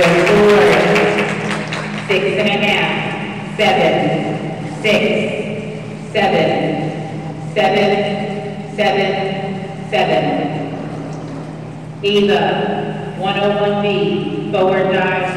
Joe Ford, six and a half, seven, six, seven, seven, seven, seven. Eva, 101B, forward dive.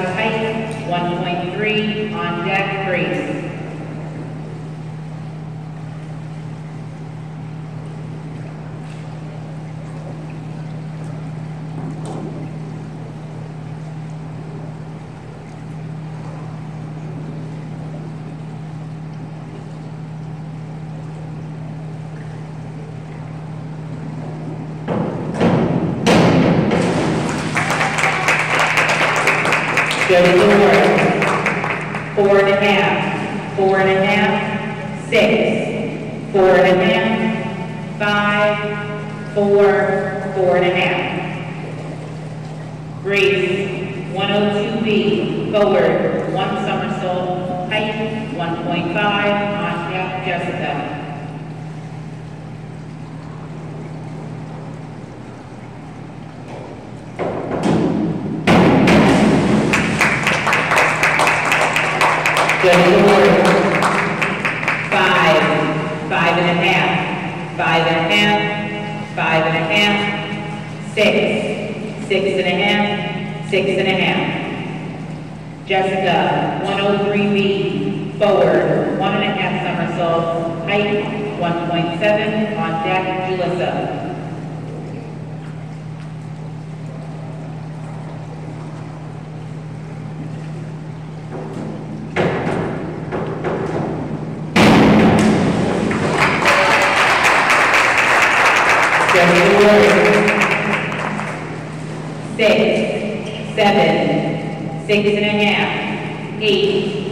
Six and a half, eight,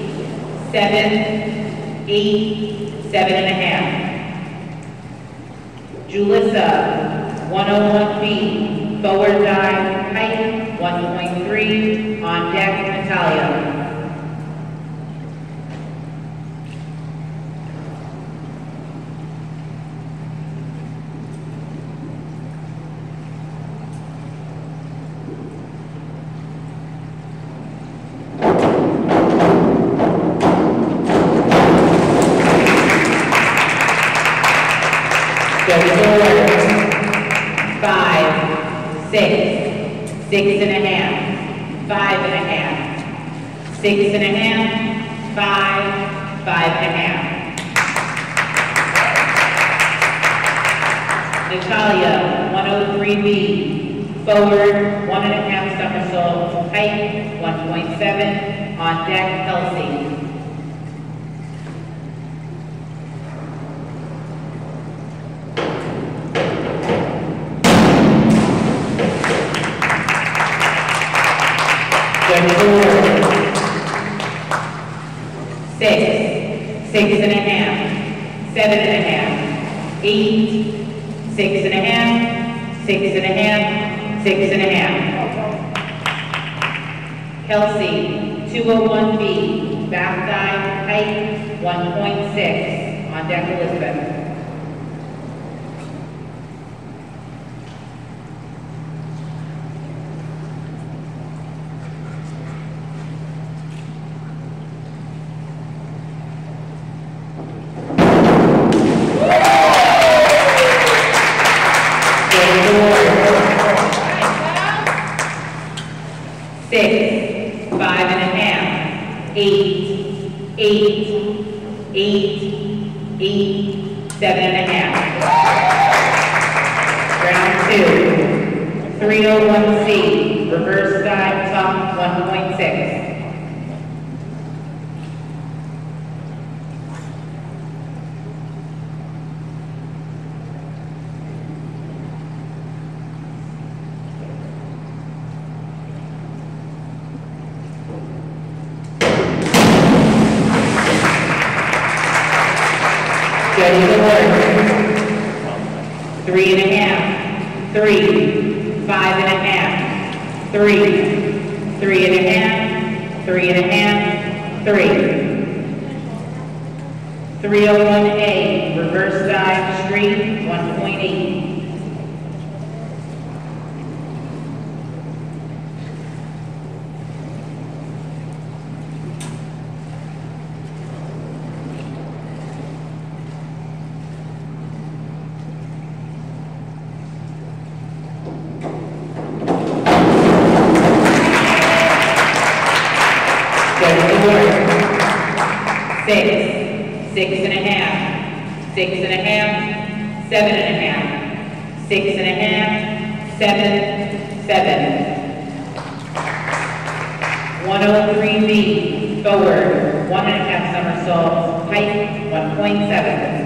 seven, eight. six and a half, six and a half, seven and a half, six and a half, seven, seven. 103B, forward, one and a half somersaults, height 1.7.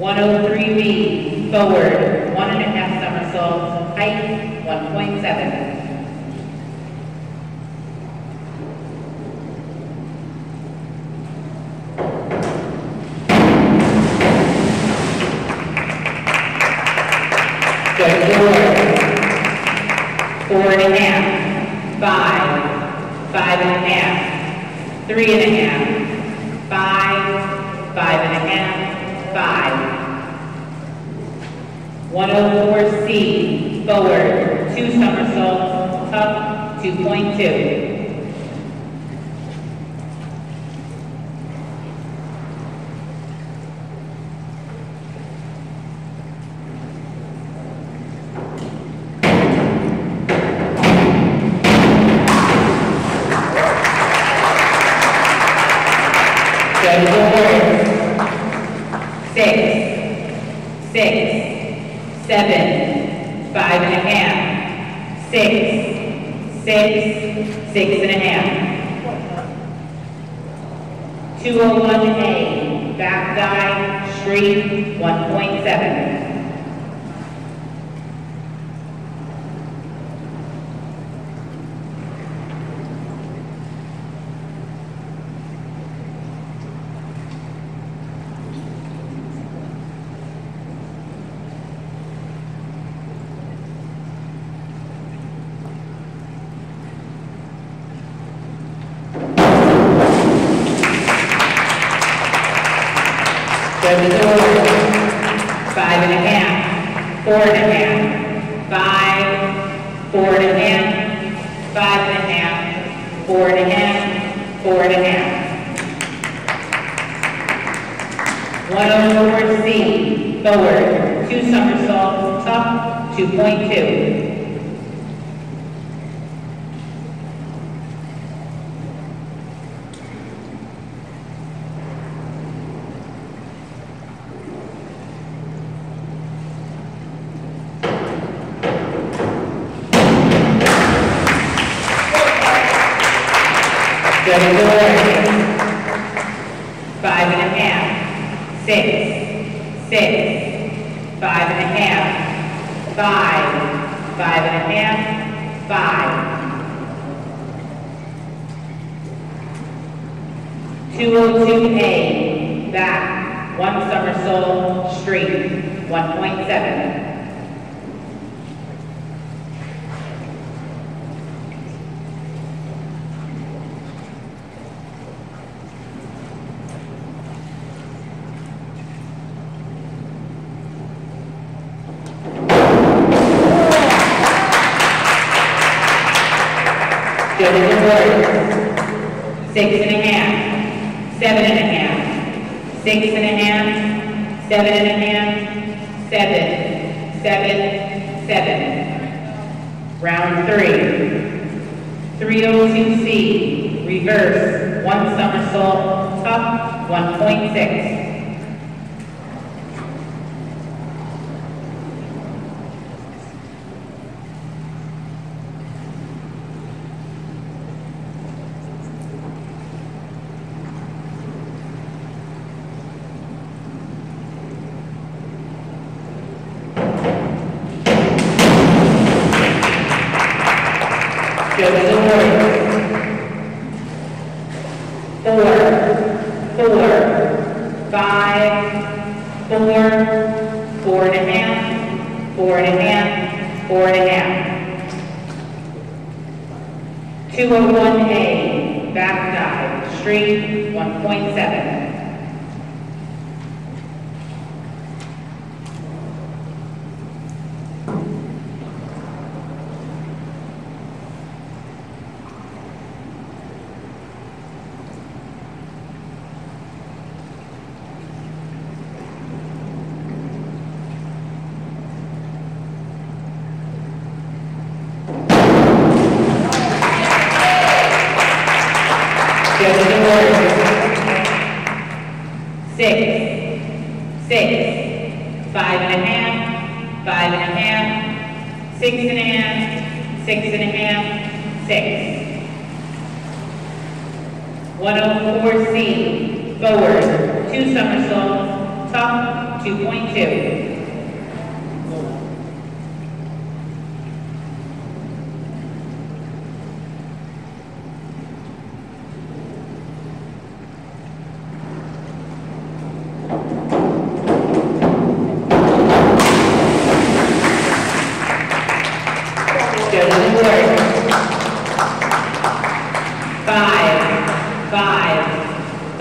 103B, forward, one and a half somersaults, height 1.7.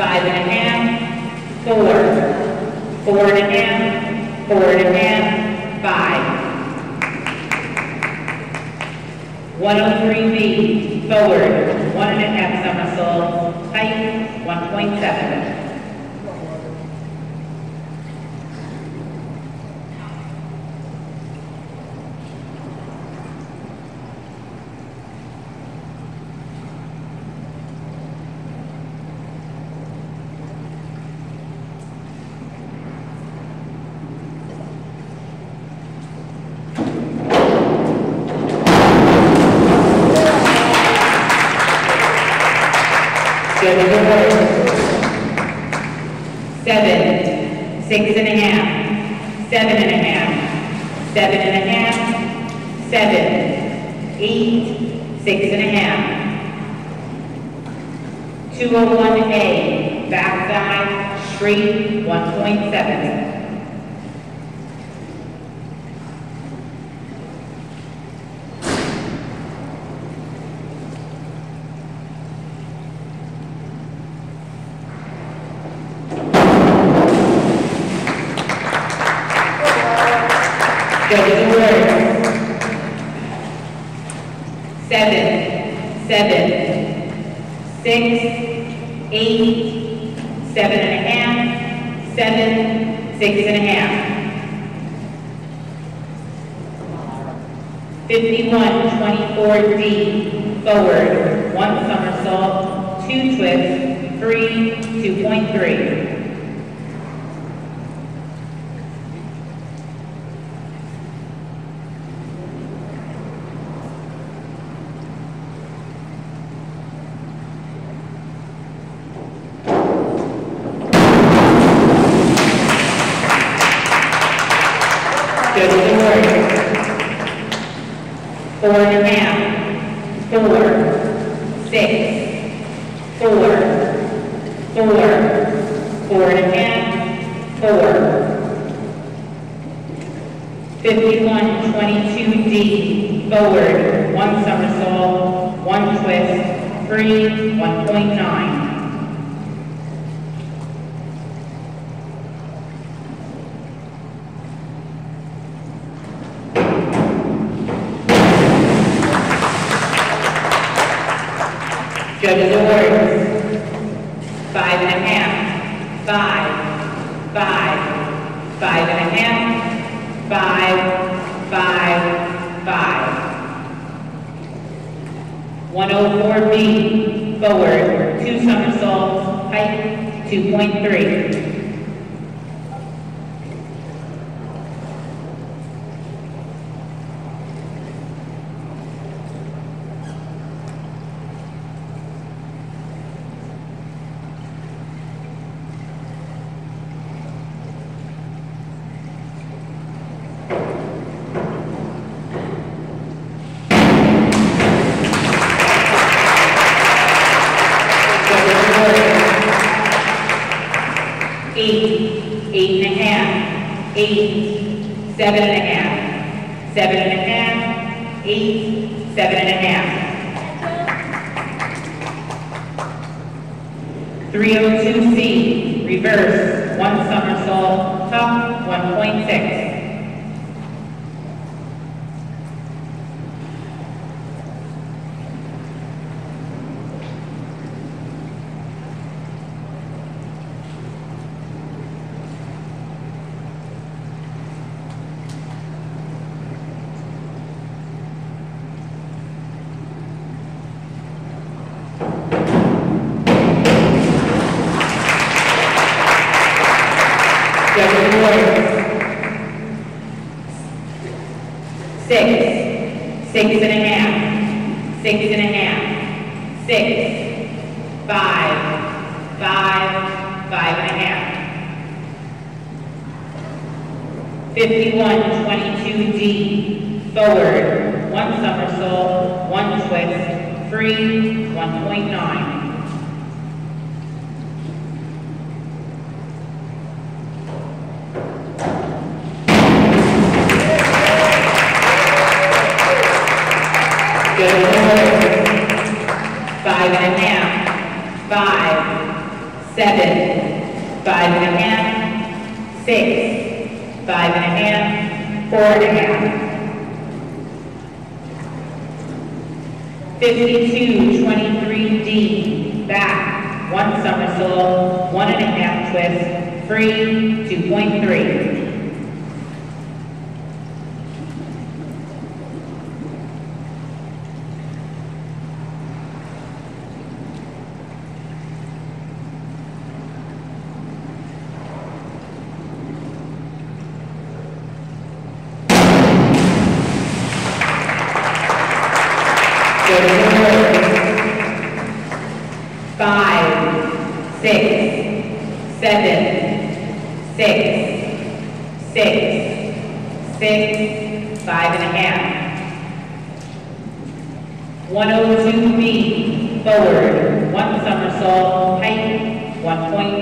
five and a half, four, four and a half, four and a half, five. 103B, forward, one and a half somersault, height, 1.7. Go to the board. Seven, six and a half, seven and a half, seven and a half, seven, eight, six and a half. 201A, backside, straight, 1.7. Go to the word. Seven, seven, six, eight, seven and a half, seven, six and a half. Fifty-one, twenty-four D, forward, one somersault, two twists, three, two point three. Go to the word. Four and a half, four, six, four, four, four and a half, four. Fifty-one, twenty-two D, forward, one somersault, one twist, three, one point nine. The words. Five and a half, five, five, five and a half, five, five, five. 104B, forward, two somersaults, height, 2.3. 5223D, back, one somersault, one and a half twist, free, seven, six, six, six, five and a half. 102B, forward, one somersault, pike, one point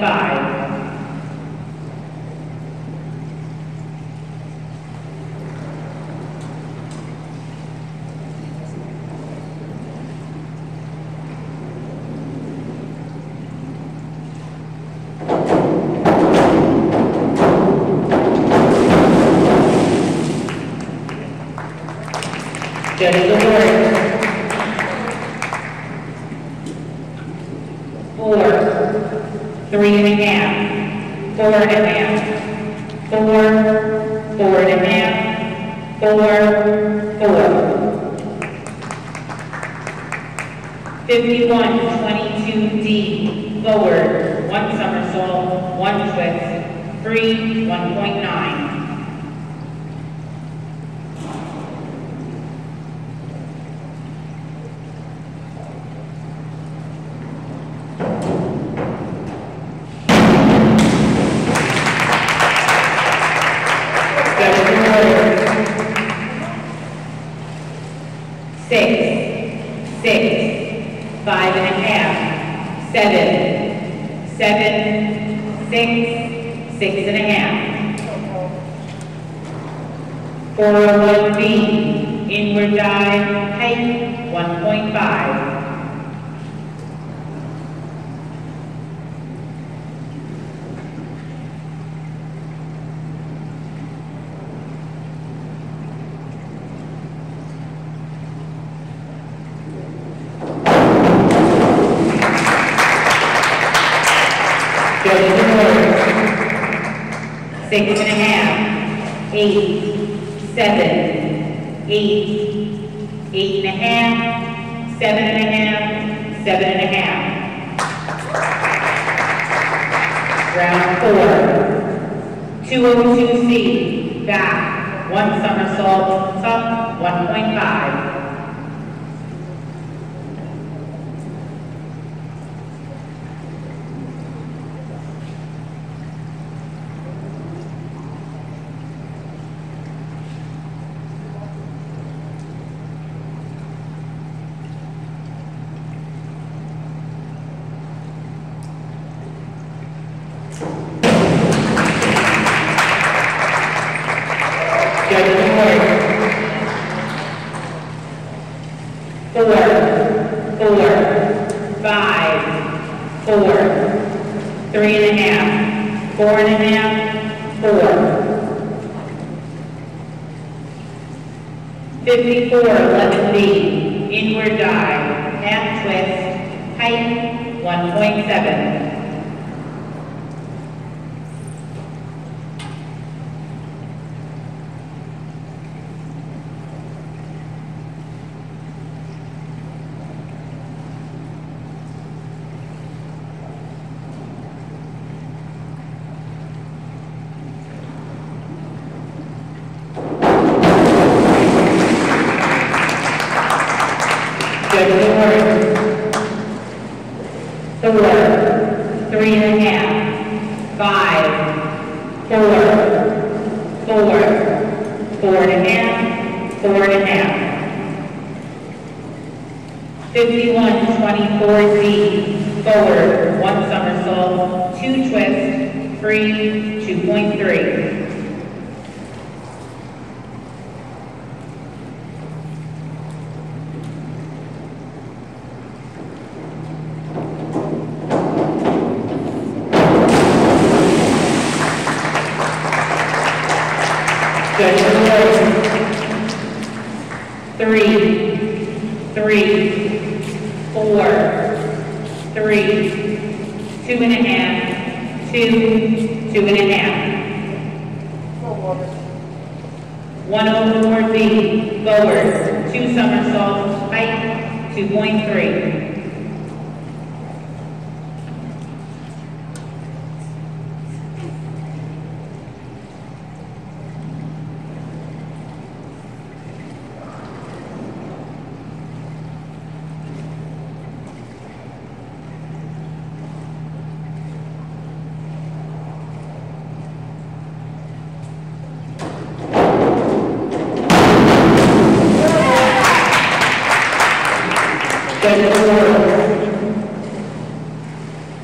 four,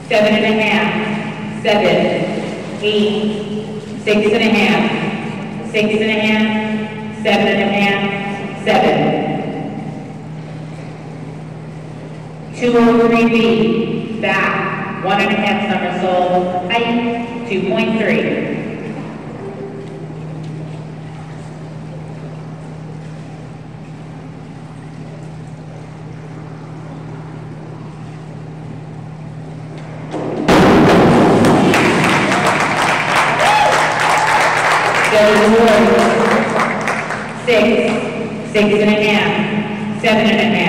seven and a half, seven, eight, six and a half, six and a half, seven and a half, seven. Two over three feet, back, one and a half somersault, pike, 2.3. six and a half, seven and a half.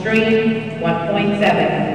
Straight, 1.7.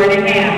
four and a half.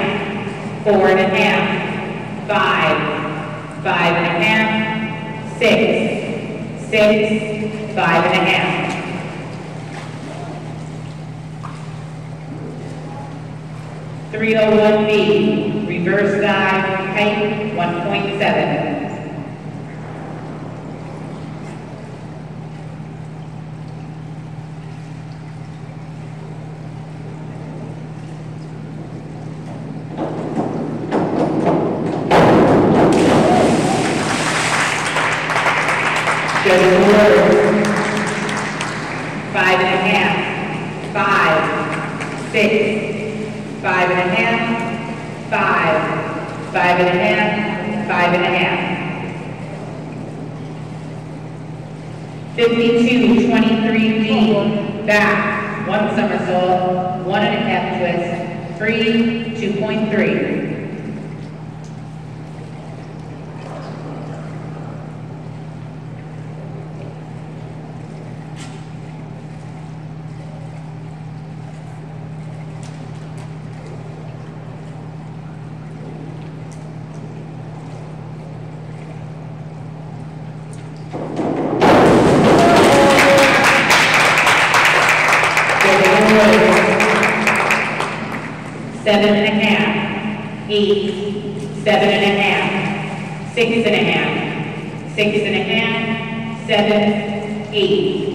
seven and a half, eight, seven and a half, six and a half, six and a half, seven, eight.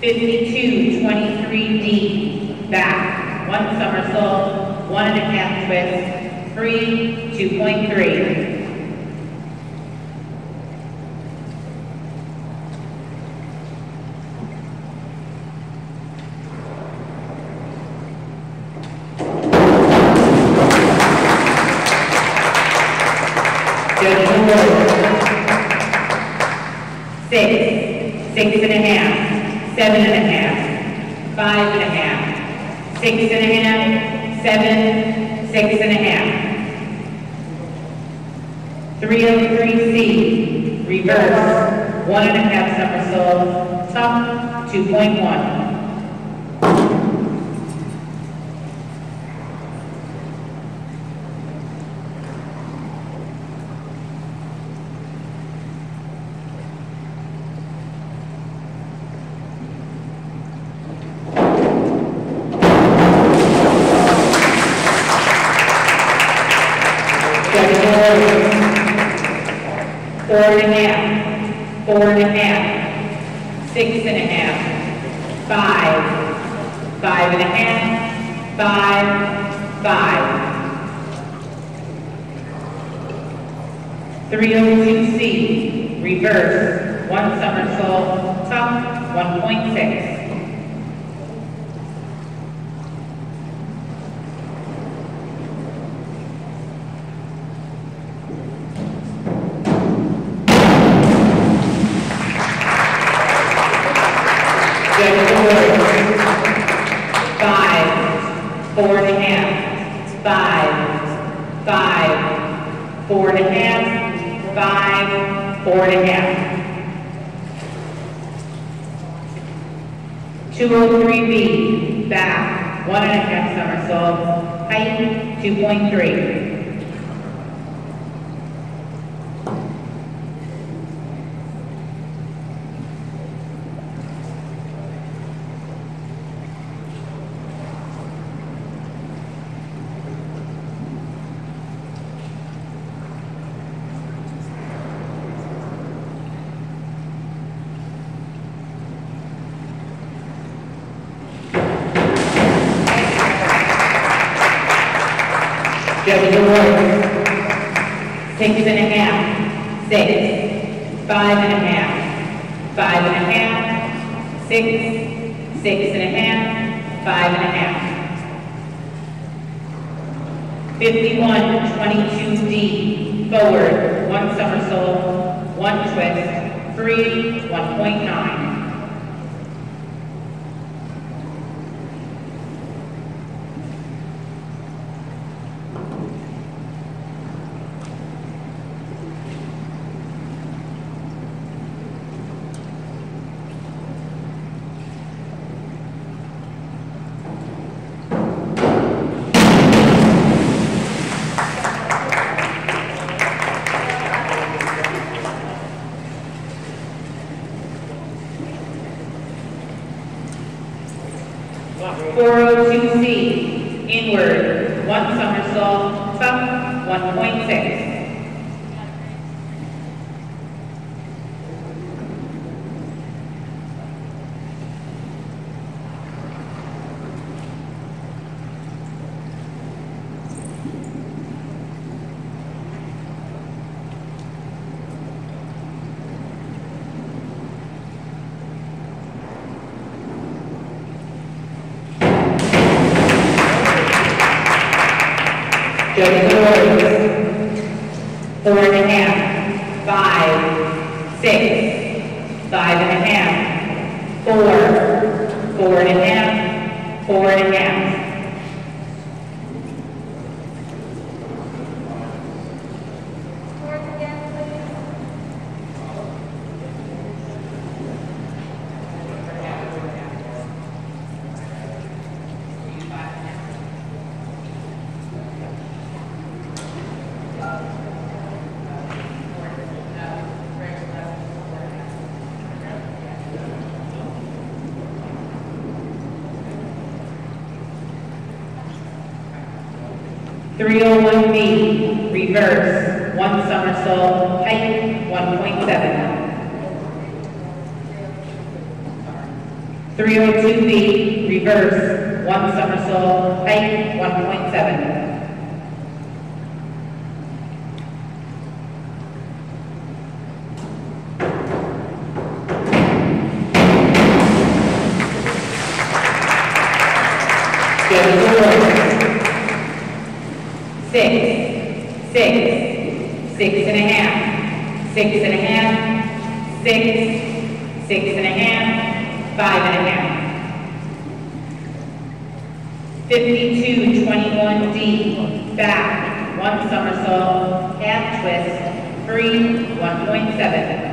52-23D, back, one somersault, one and a half twist, free, 2.3. reverse, one and a half somersault, tuck 2.1. Or you may 302C, reverse, one somersault, tuck, 1.6. 203B, back, one and a half somersaults, pike 2.3. Reverse, one somersault, pike 1.7. Six, six, six and a half, six and a half, six, six and a half, five and a half. 5221D, back, one somersault, half twist, free, 1.7.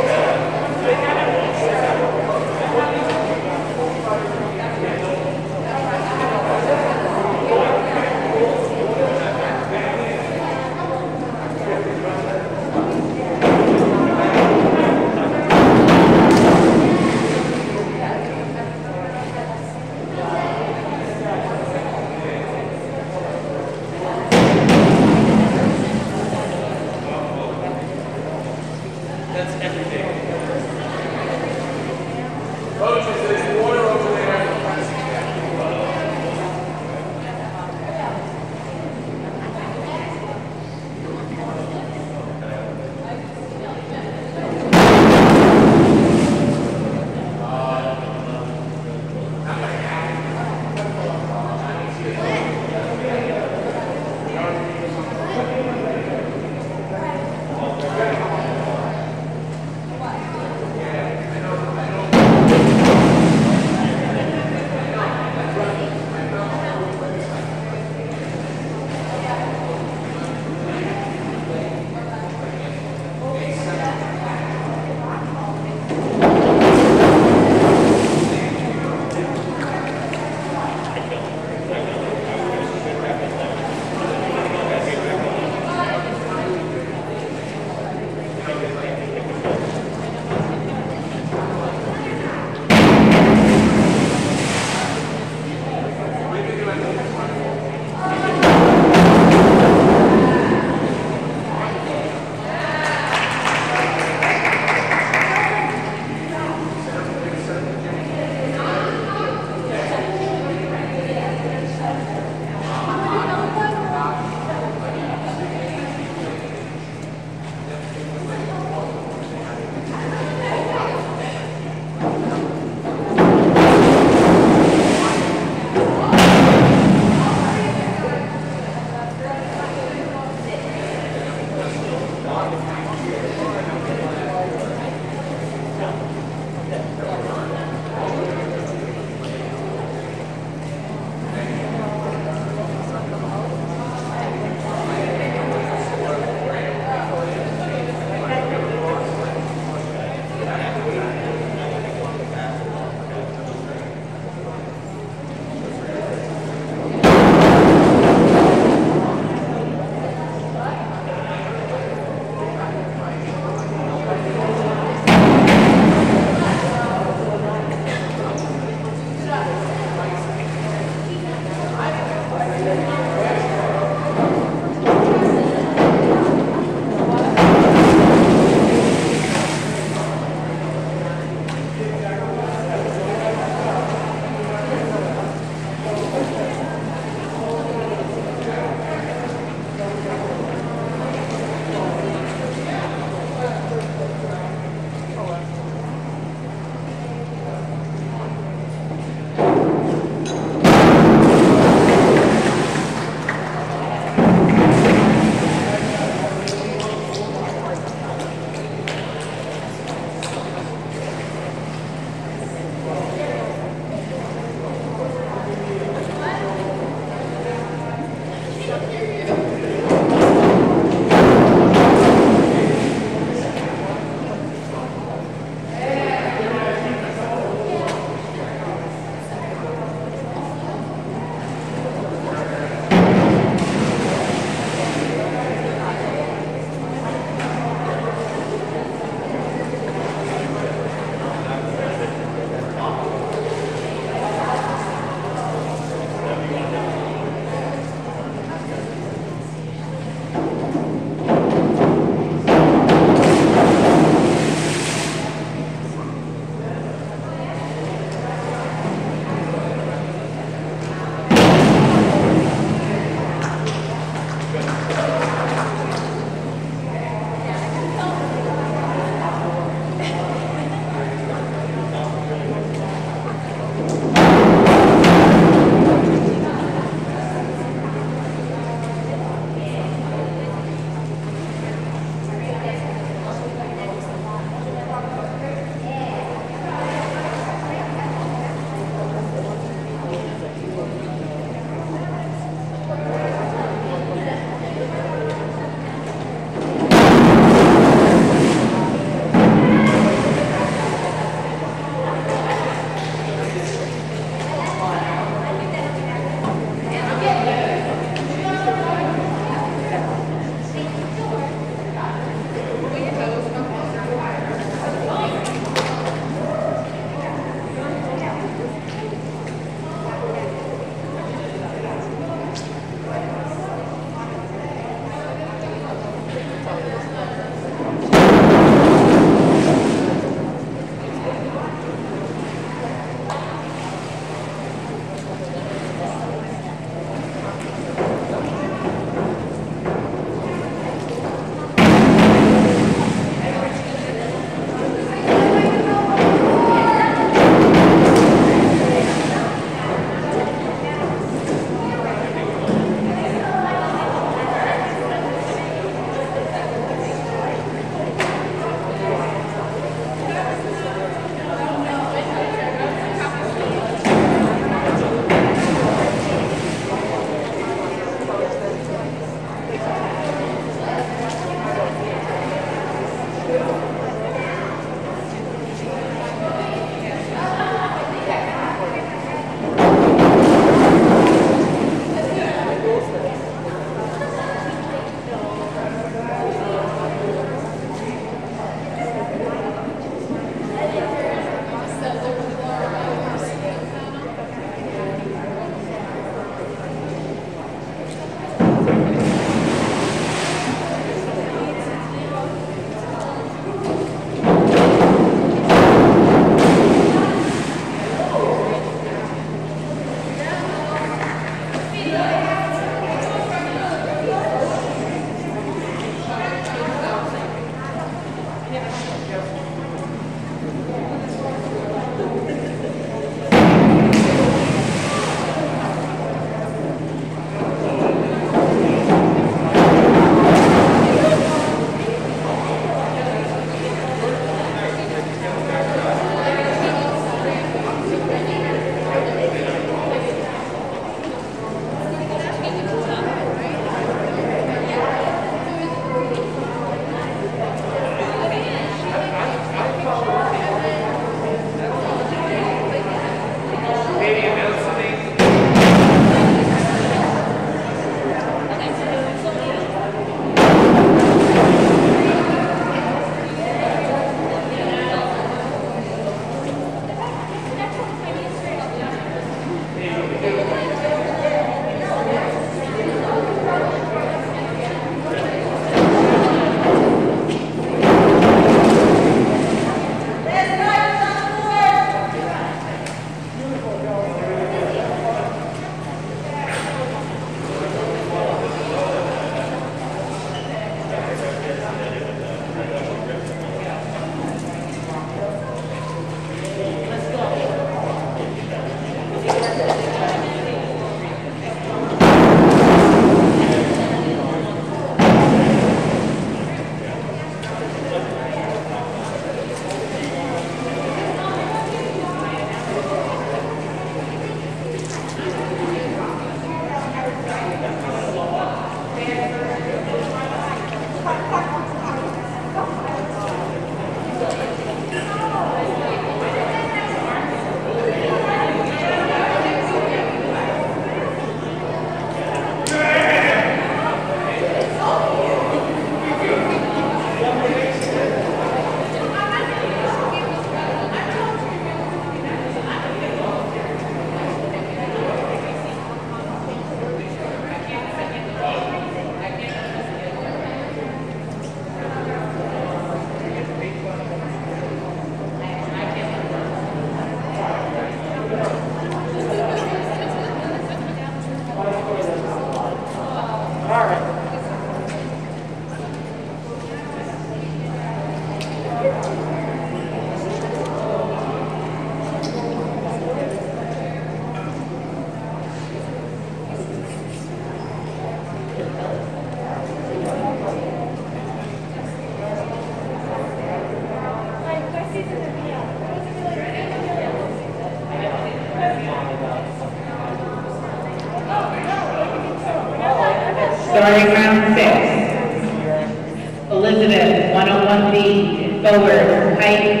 101 feet forward, pike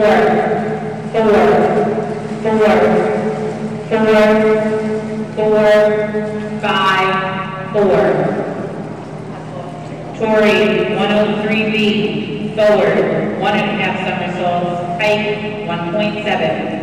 Four, four, four, four, four, five, four. Tori, 103B, forward, one and a half somersaults, pike, 1.7.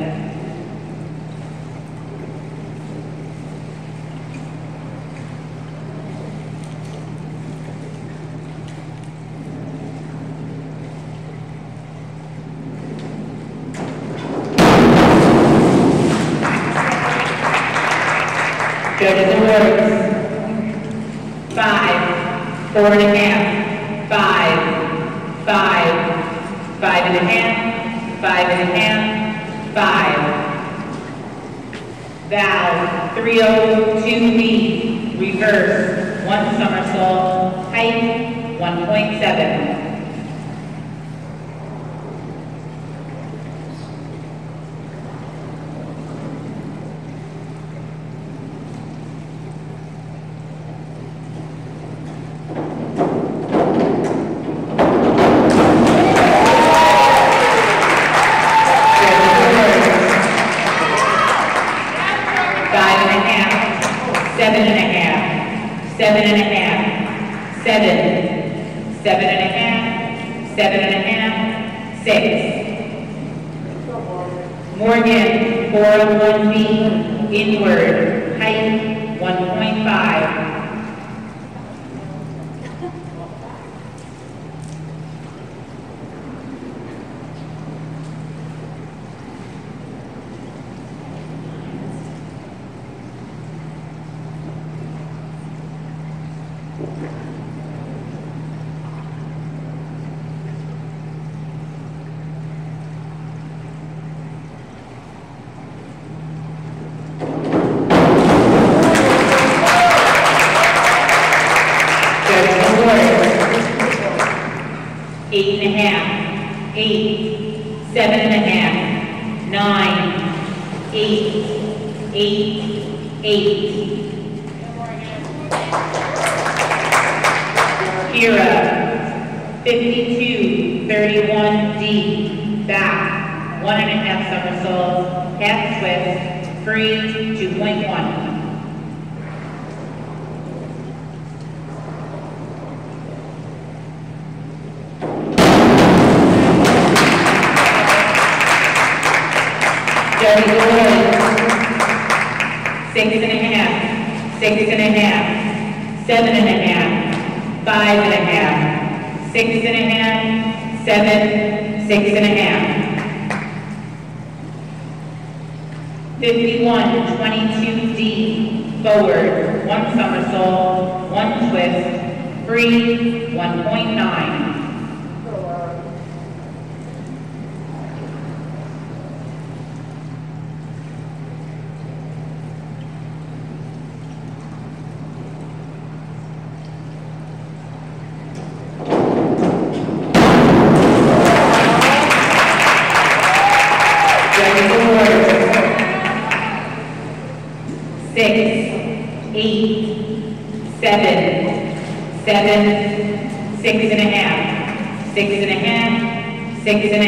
half, six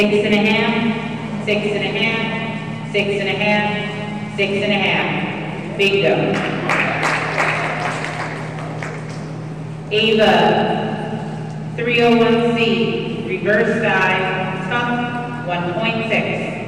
six and a half, six and a half, six and a half, six and a half. Bingo. Ava, 301C, reverse side, tuck. 1.6.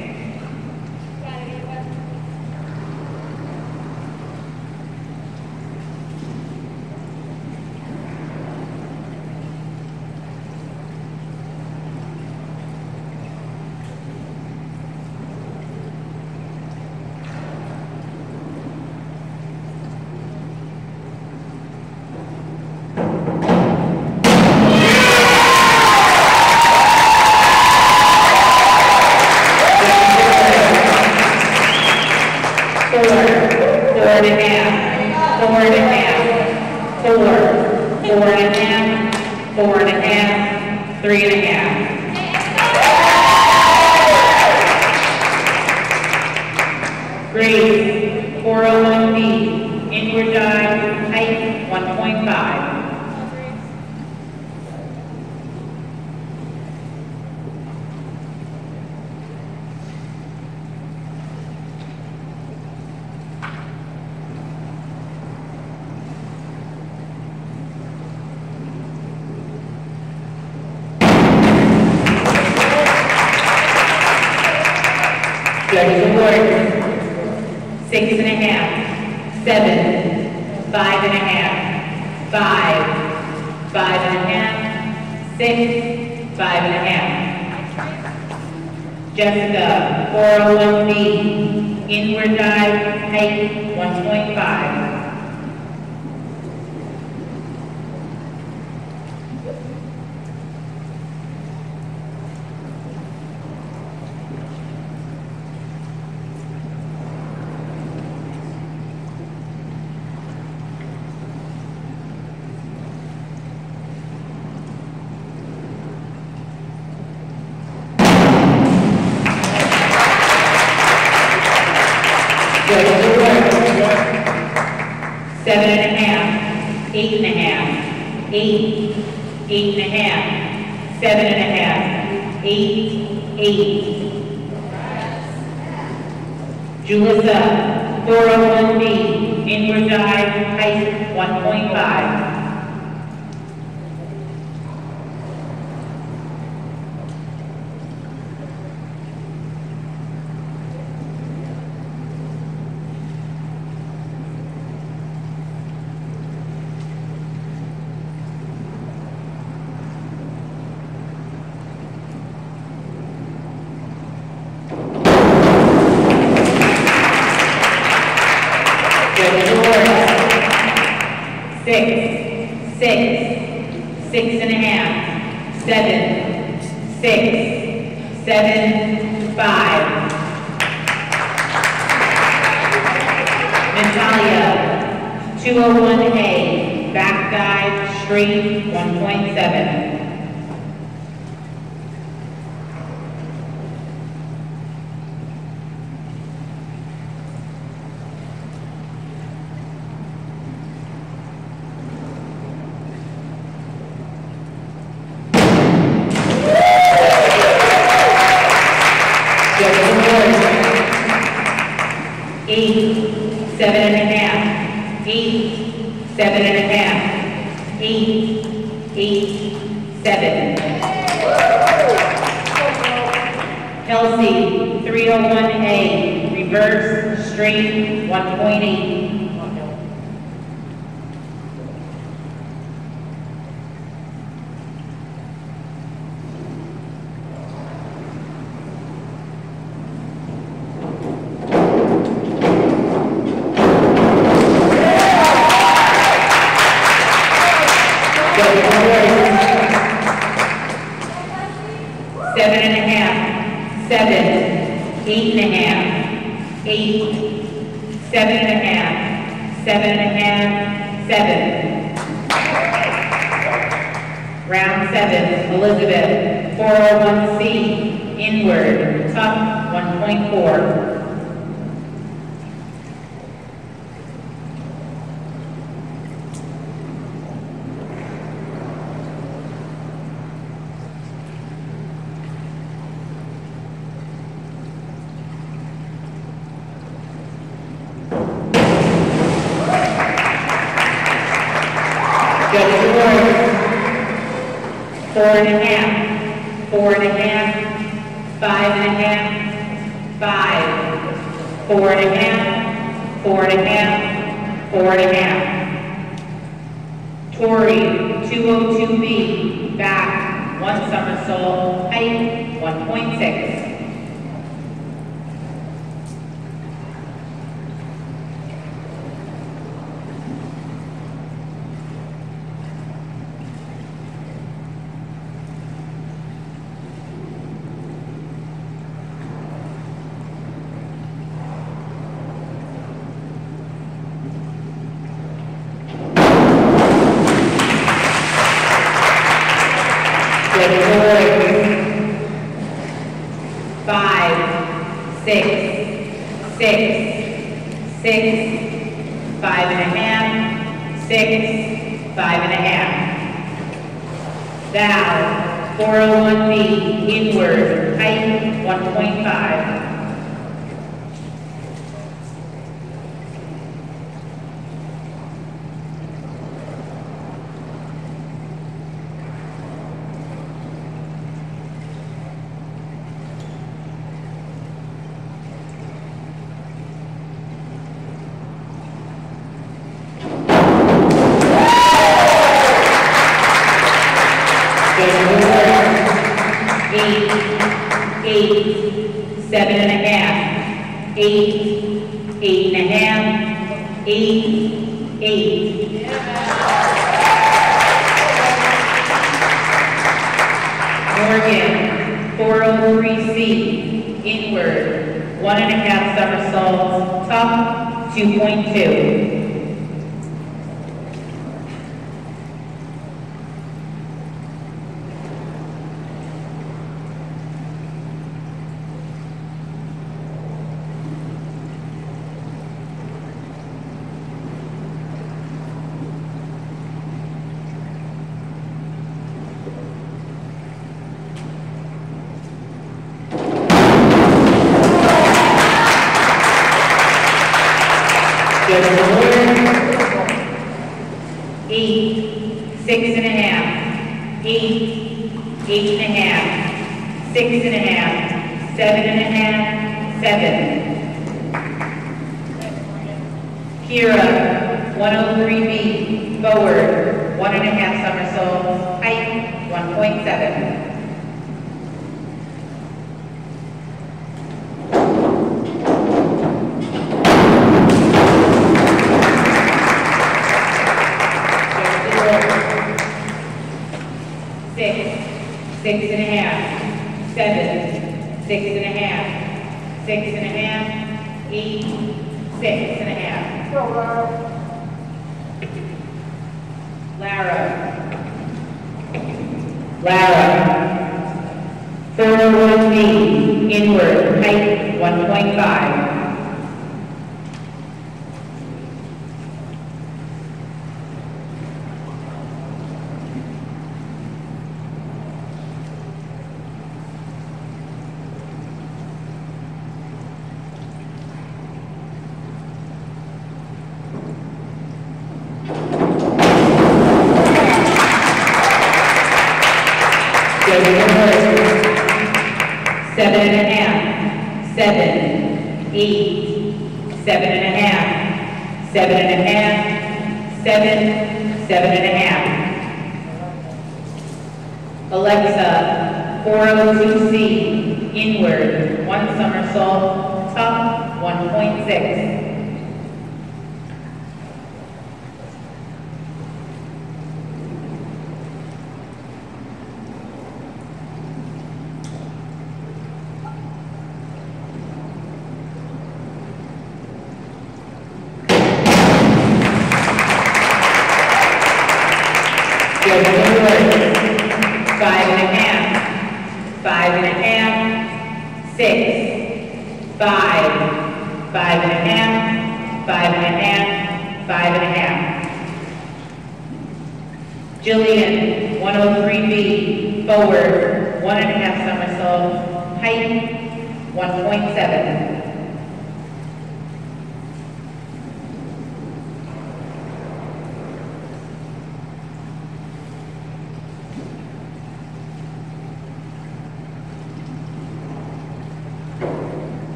Jessica, 401B, inward dive, pike 1.5.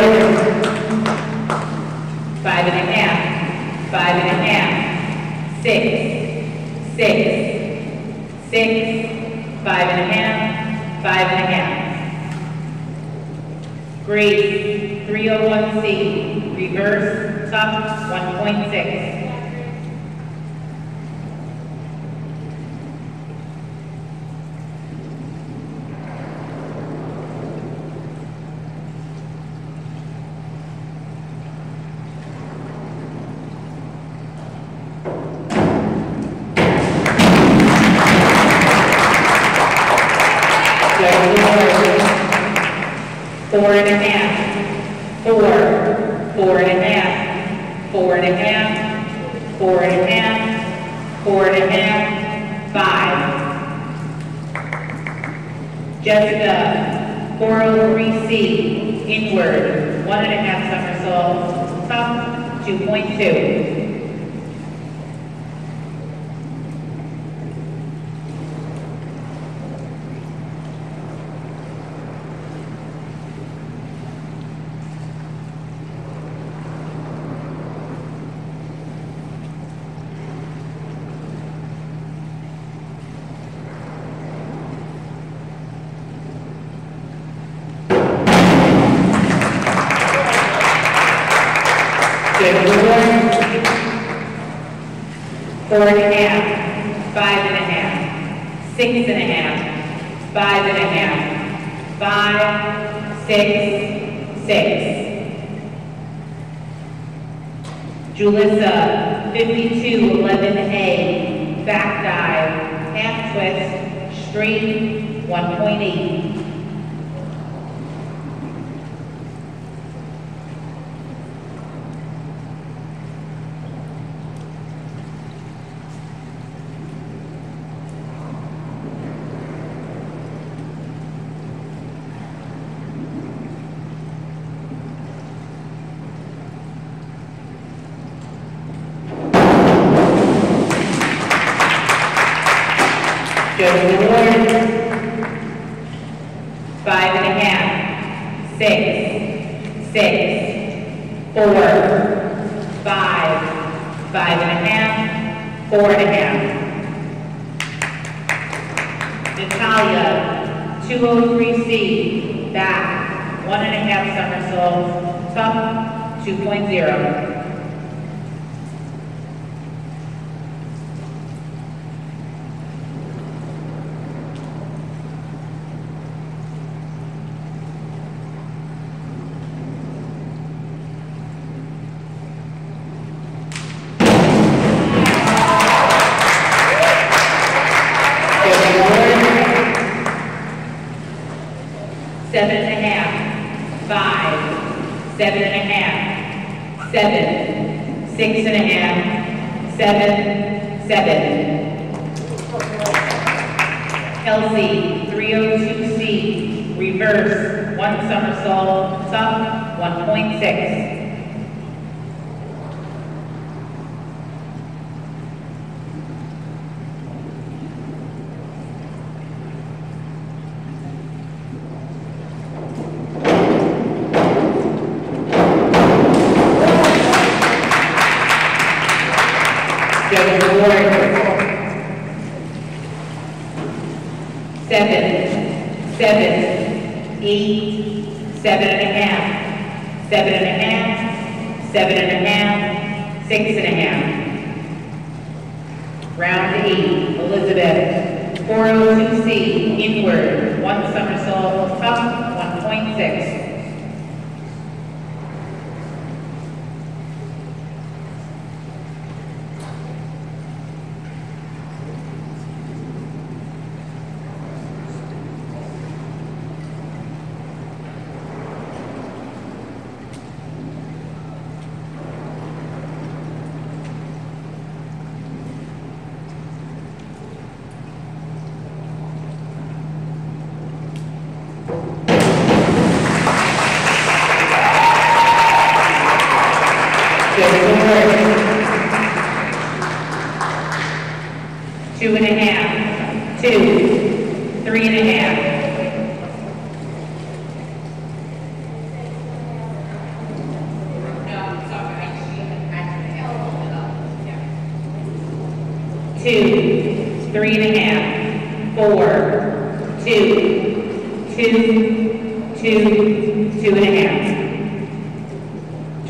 Joseph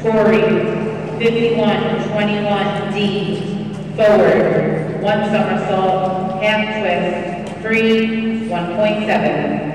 Tory, 5121D, forward, one somersault, half twist, free, 1.7.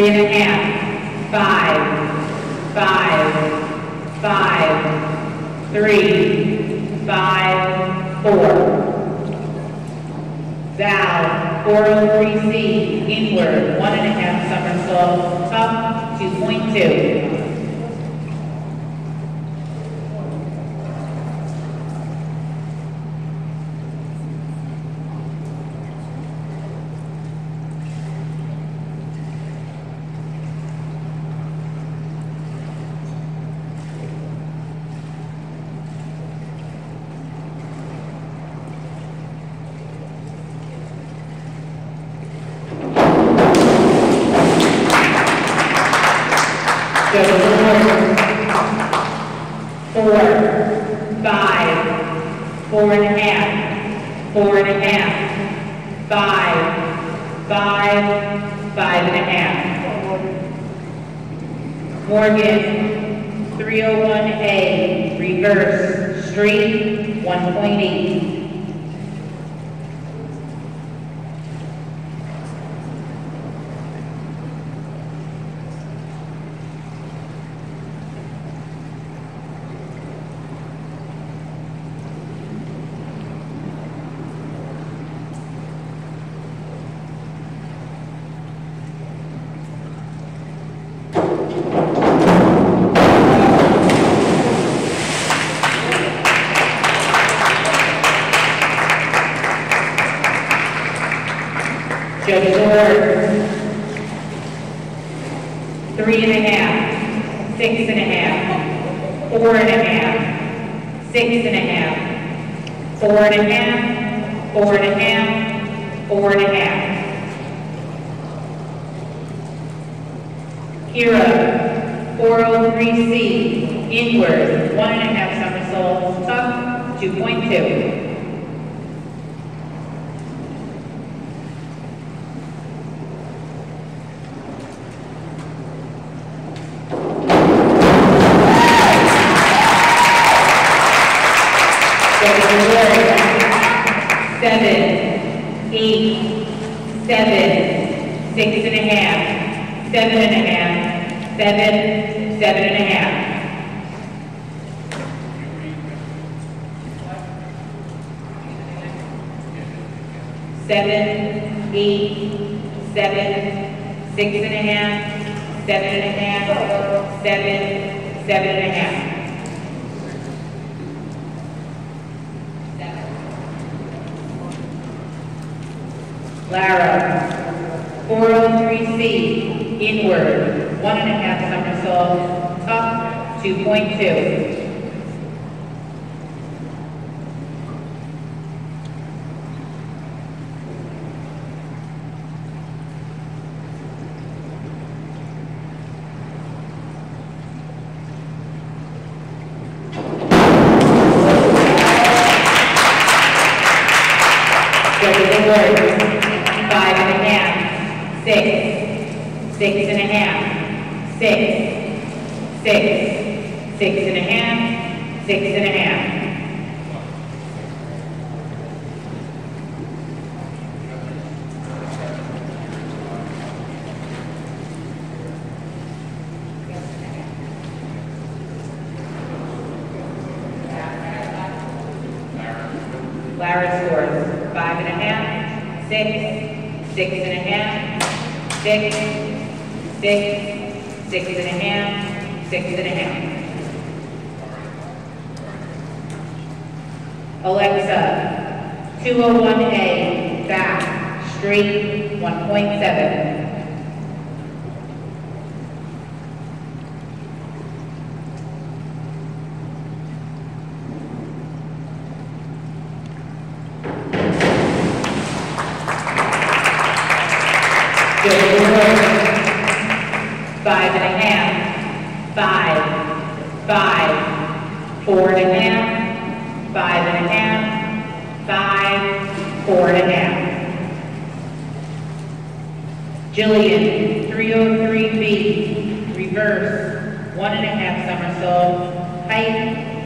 Three and a half, five, five, five, three, five, four. Valve, 403C, inward, one and a half somersault, up to point two.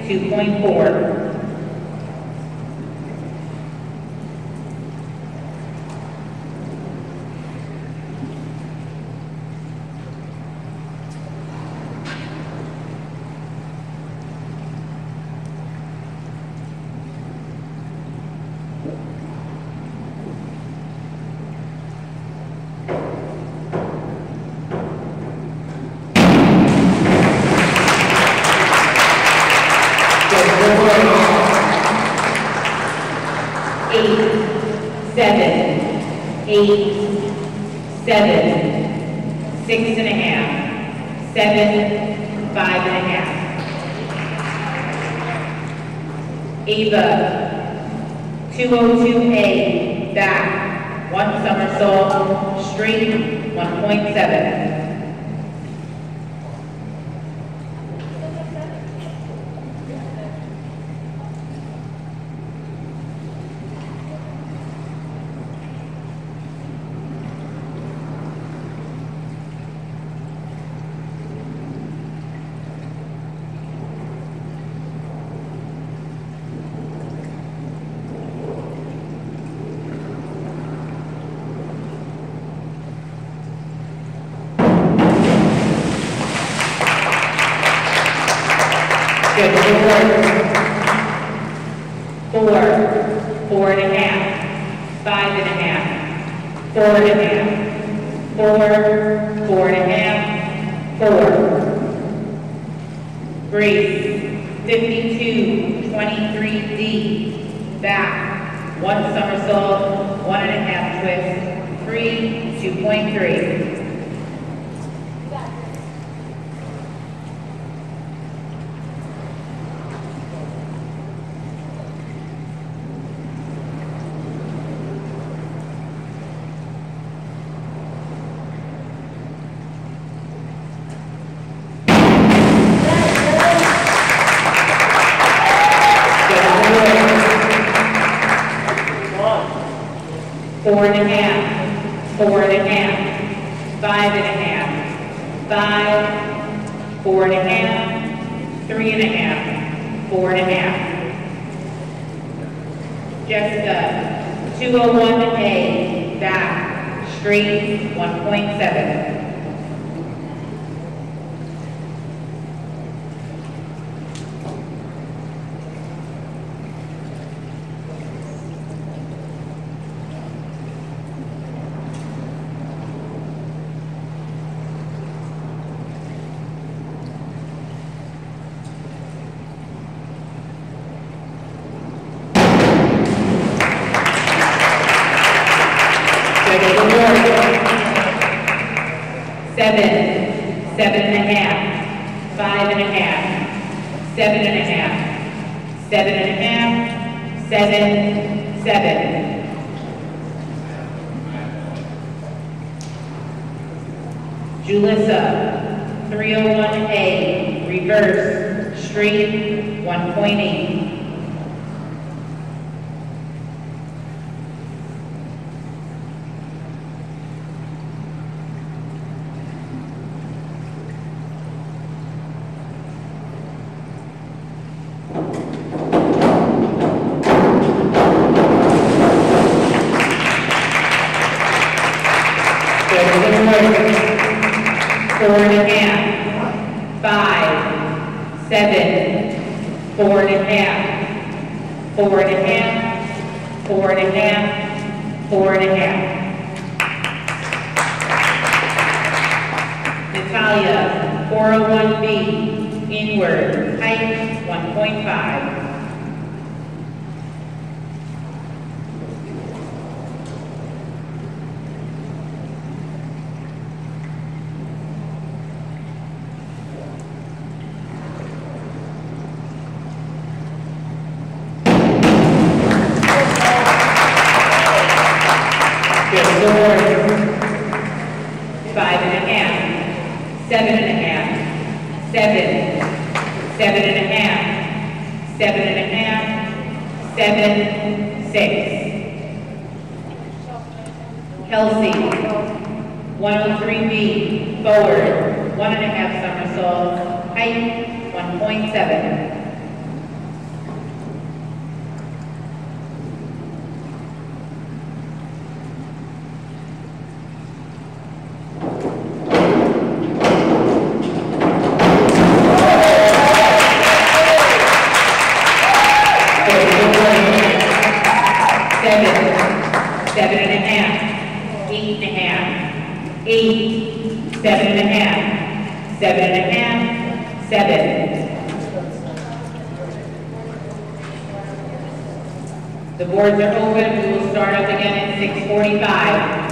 2.4. Seven. The boards are open. We will start up again at 645.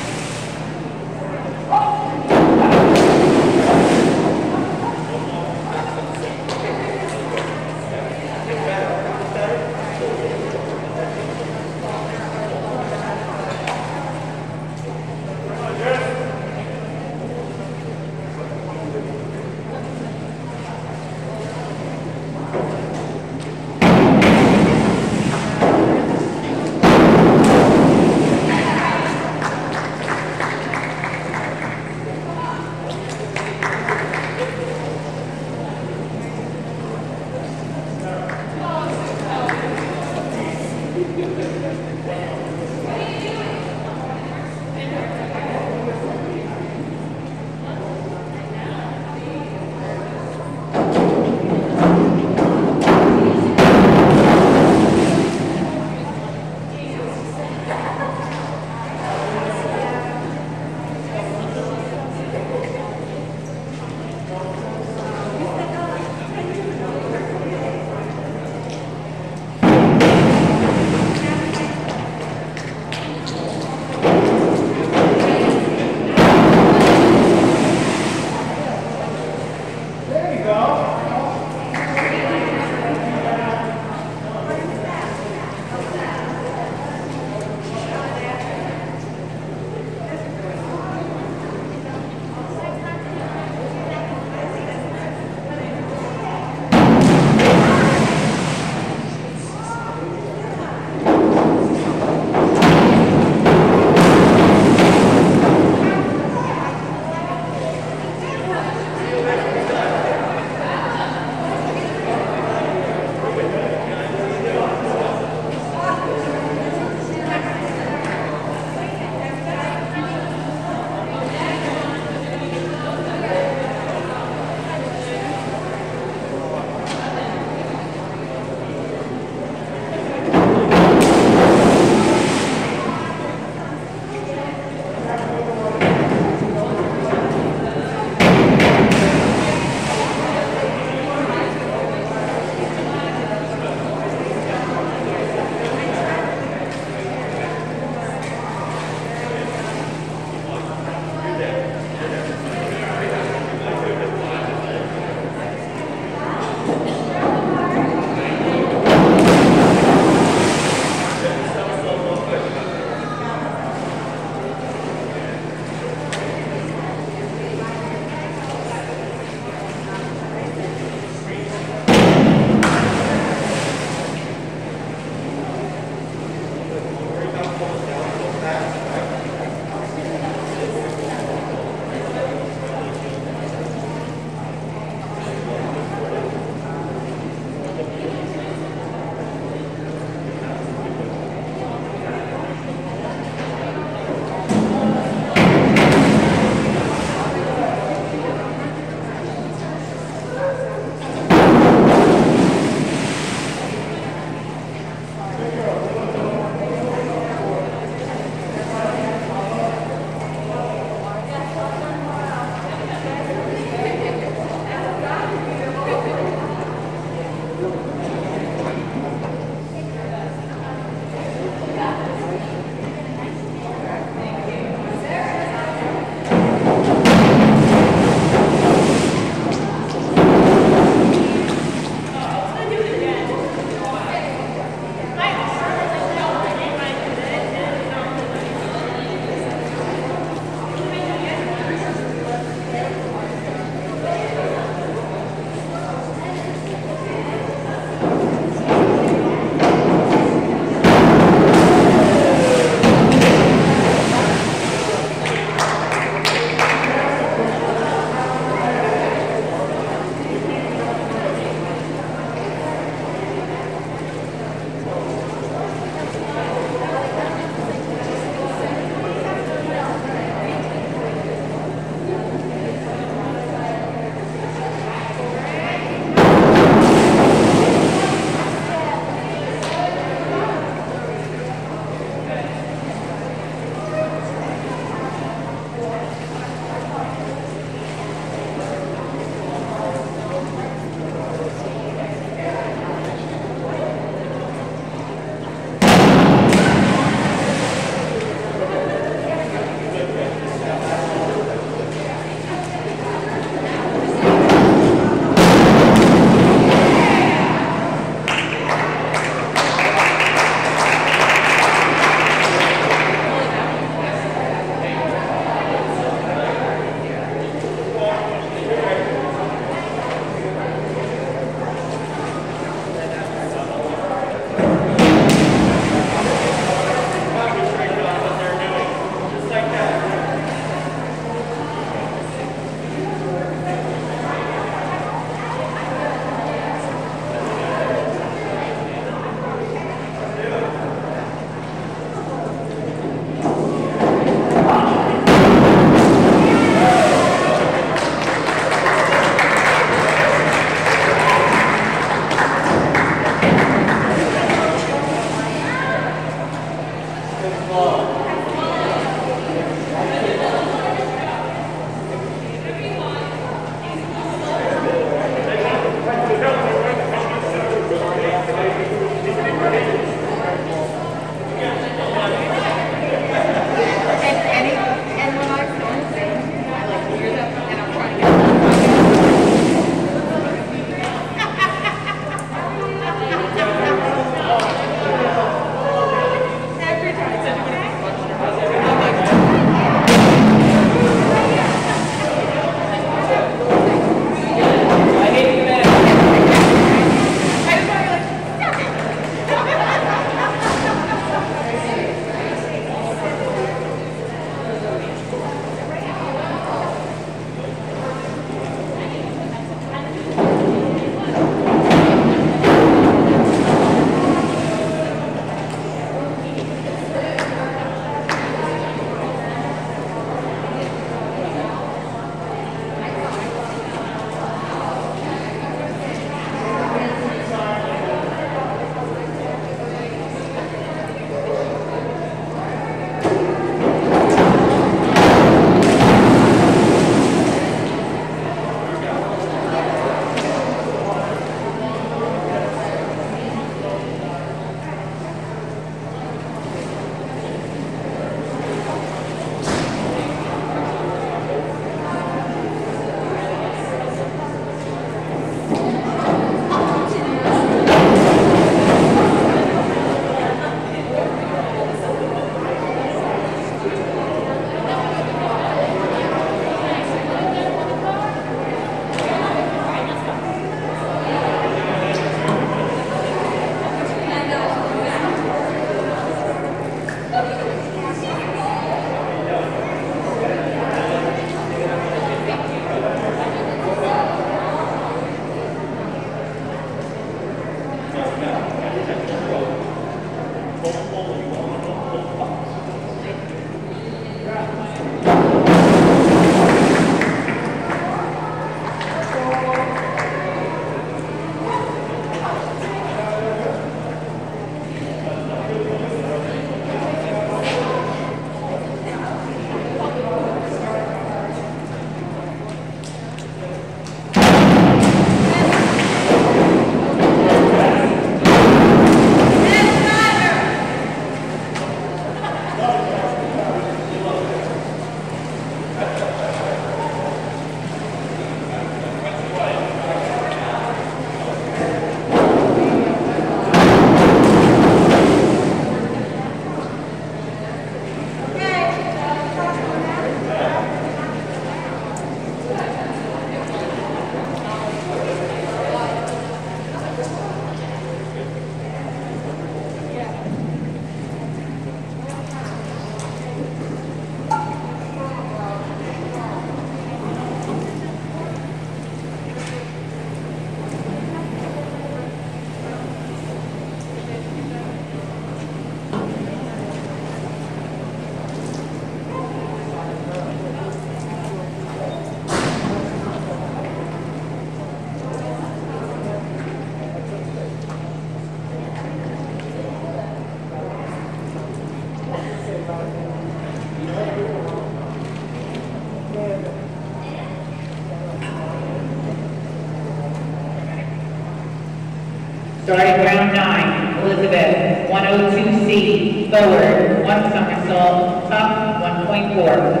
Nine, Elizabeth, 102C, forward, one somersault, tuck, 1.4.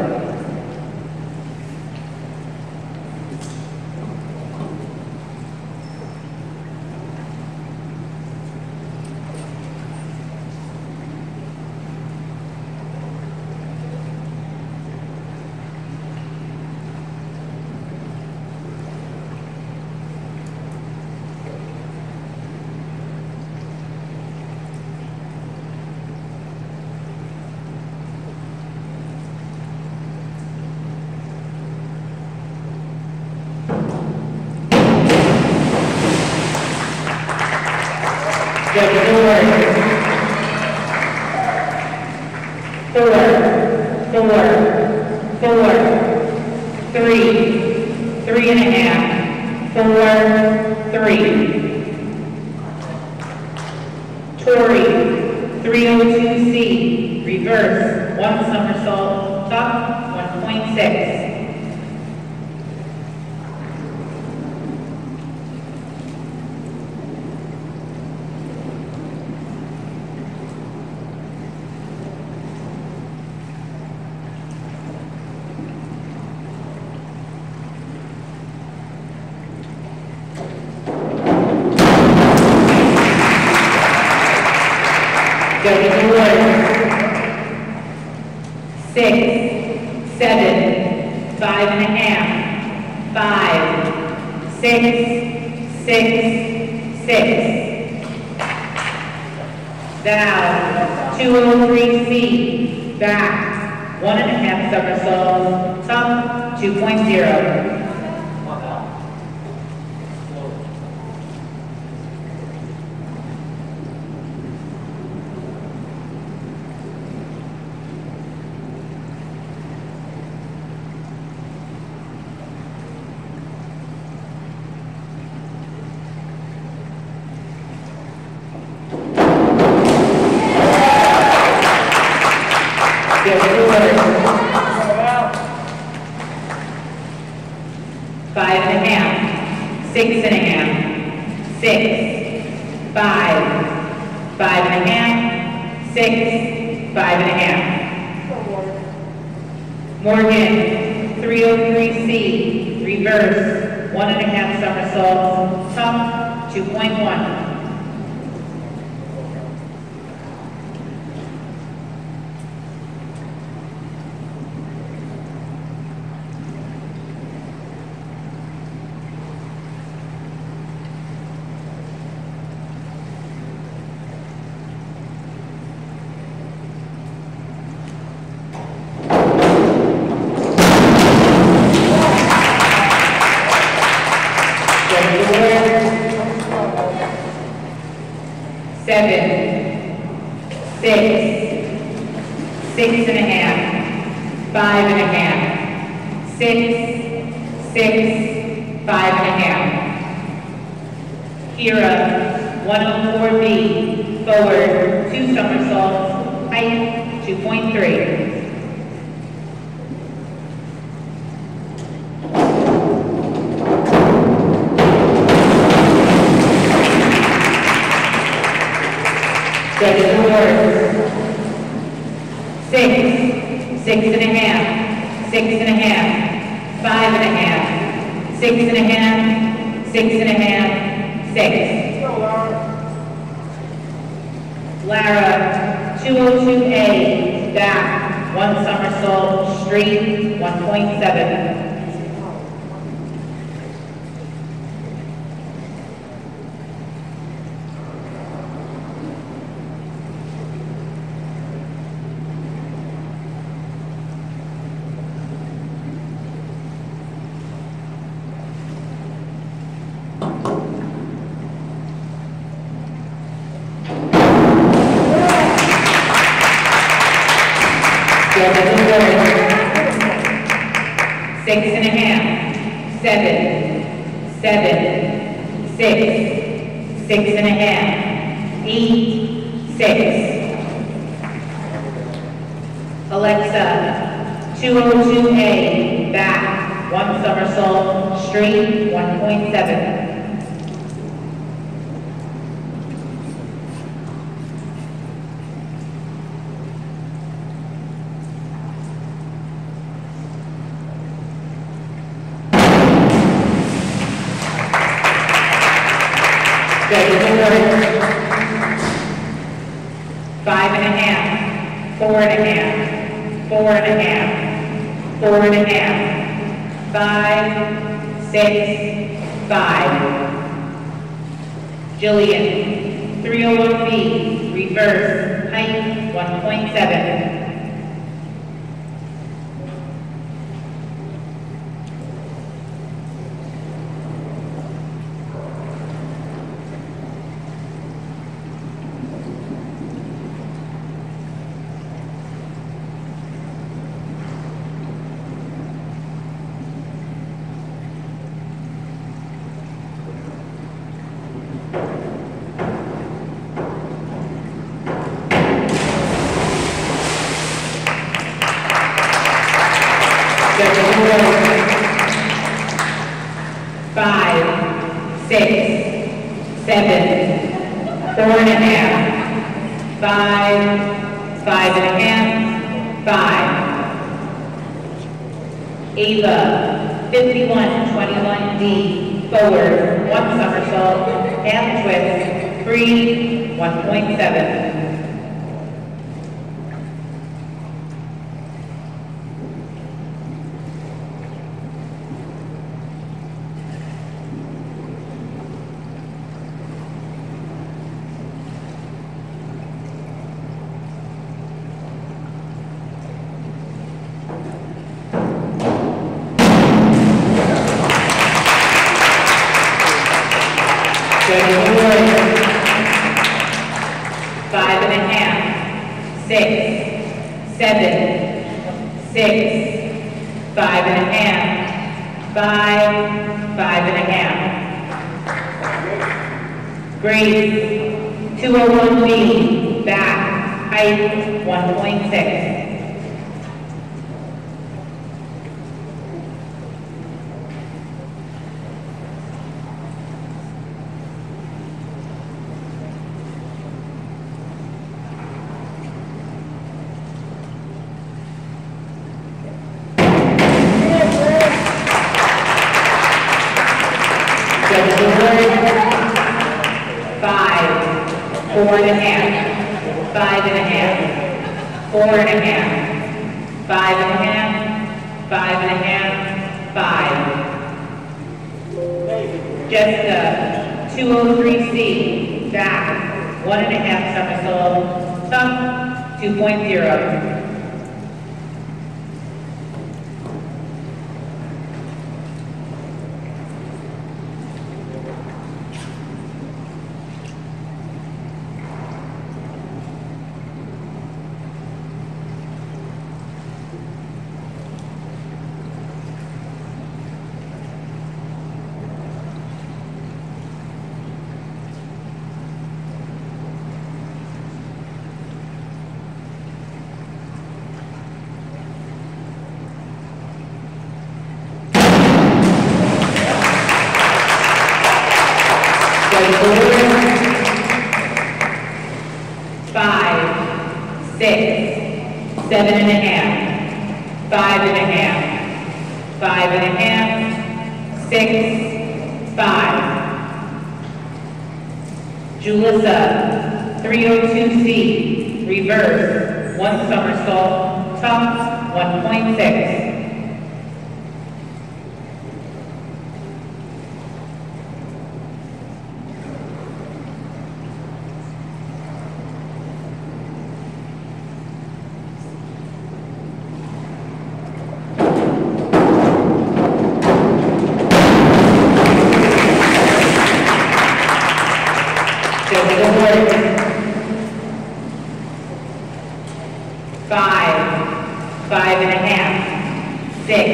five and a half, six,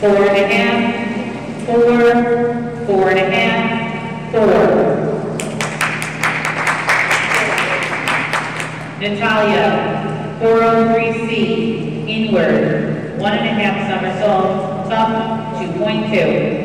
four and a half, four, four and a half, four. Natalia, 403C, inward, one and a half somersault, tuck, 2.2.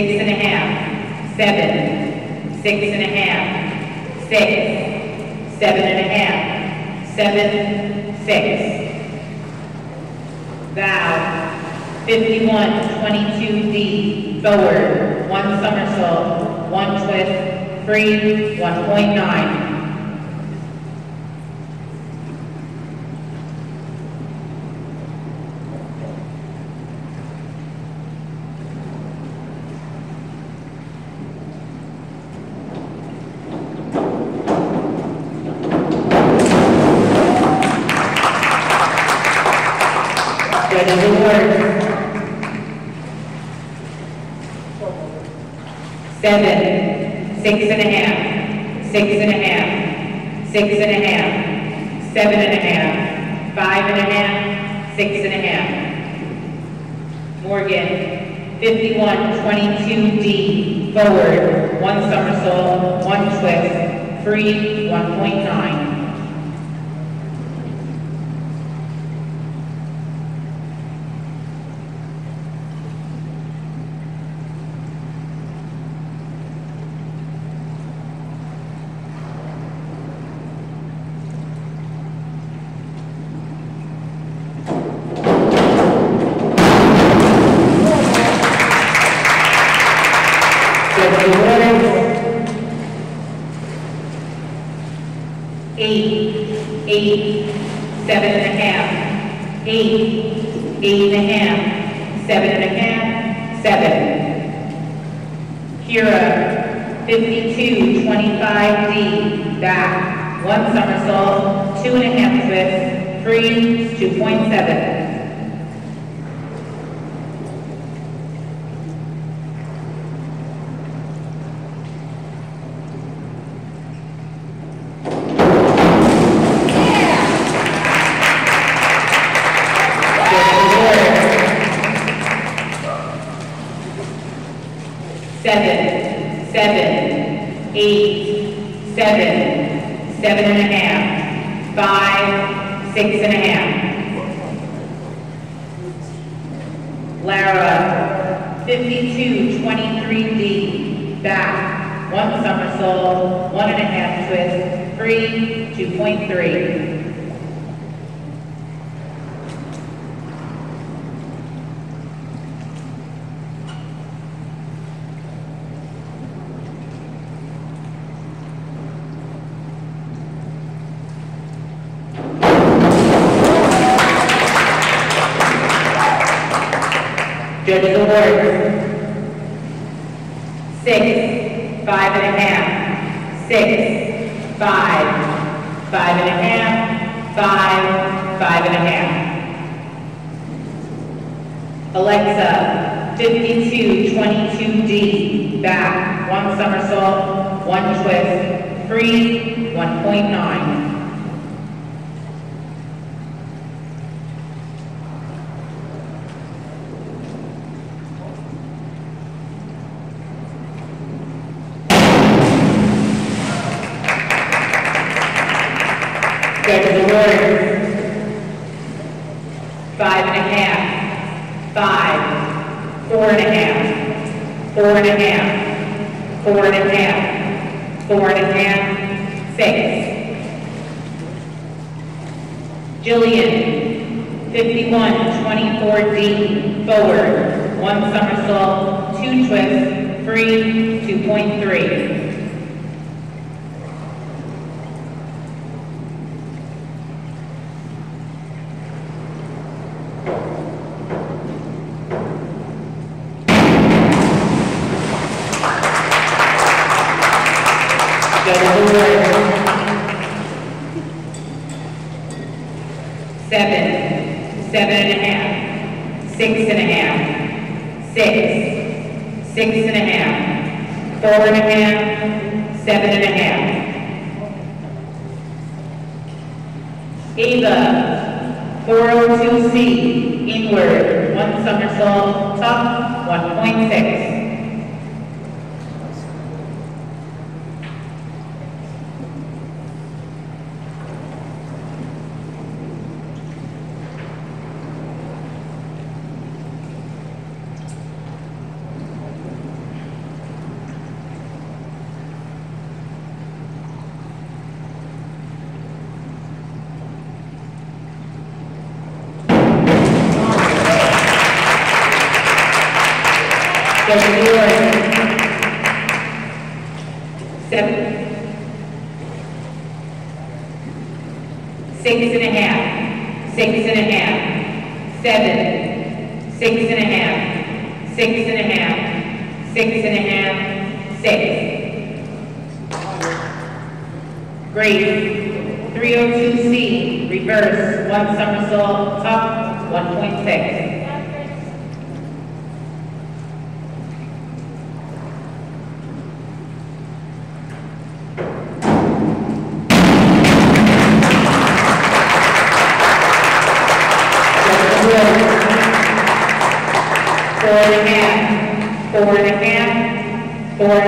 six and a half, seven, six and a half, six, seven and a half, seven, six. Bow, 5122D, forward, one somersault, one twist, free, 1.9. Twenty-two D forward, one somersault, one twist, free, 1.9. eight, seven, seven and a half, five, six and a half. Lara, 52, 23D, back, one somersault, one and a half twist, free, 2.3. Judge the words. Six, Five and a half. Five, five and a half. Alexa, 5222D, back, one somersault, one twist, free, 1.9.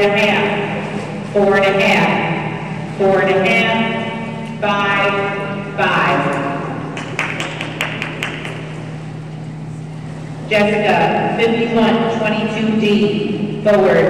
and a half, four and a half, four and a half, five, five. Jessica, 5122D, forward.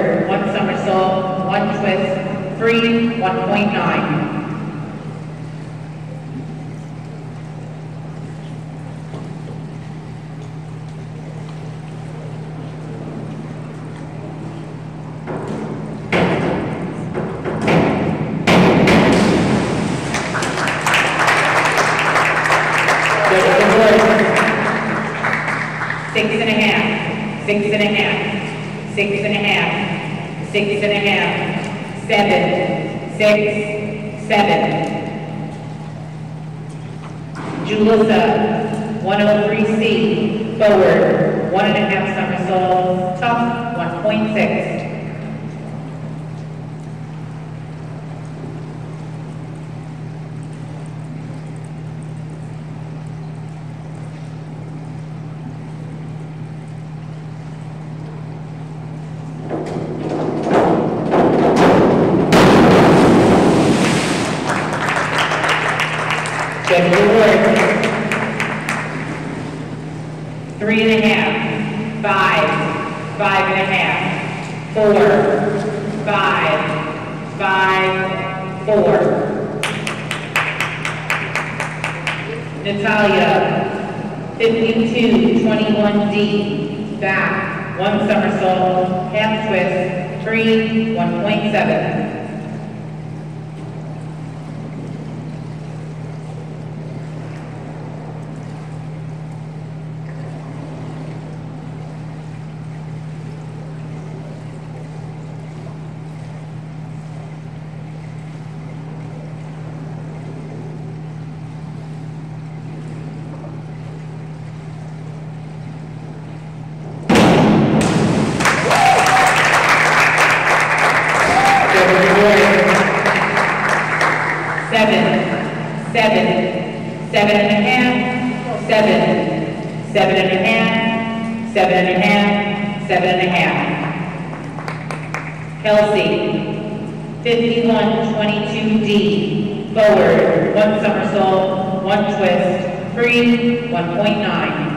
M twist, free, 1.7. Forward, one somersault, one twist, free, 1.9.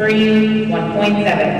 free, 1.7.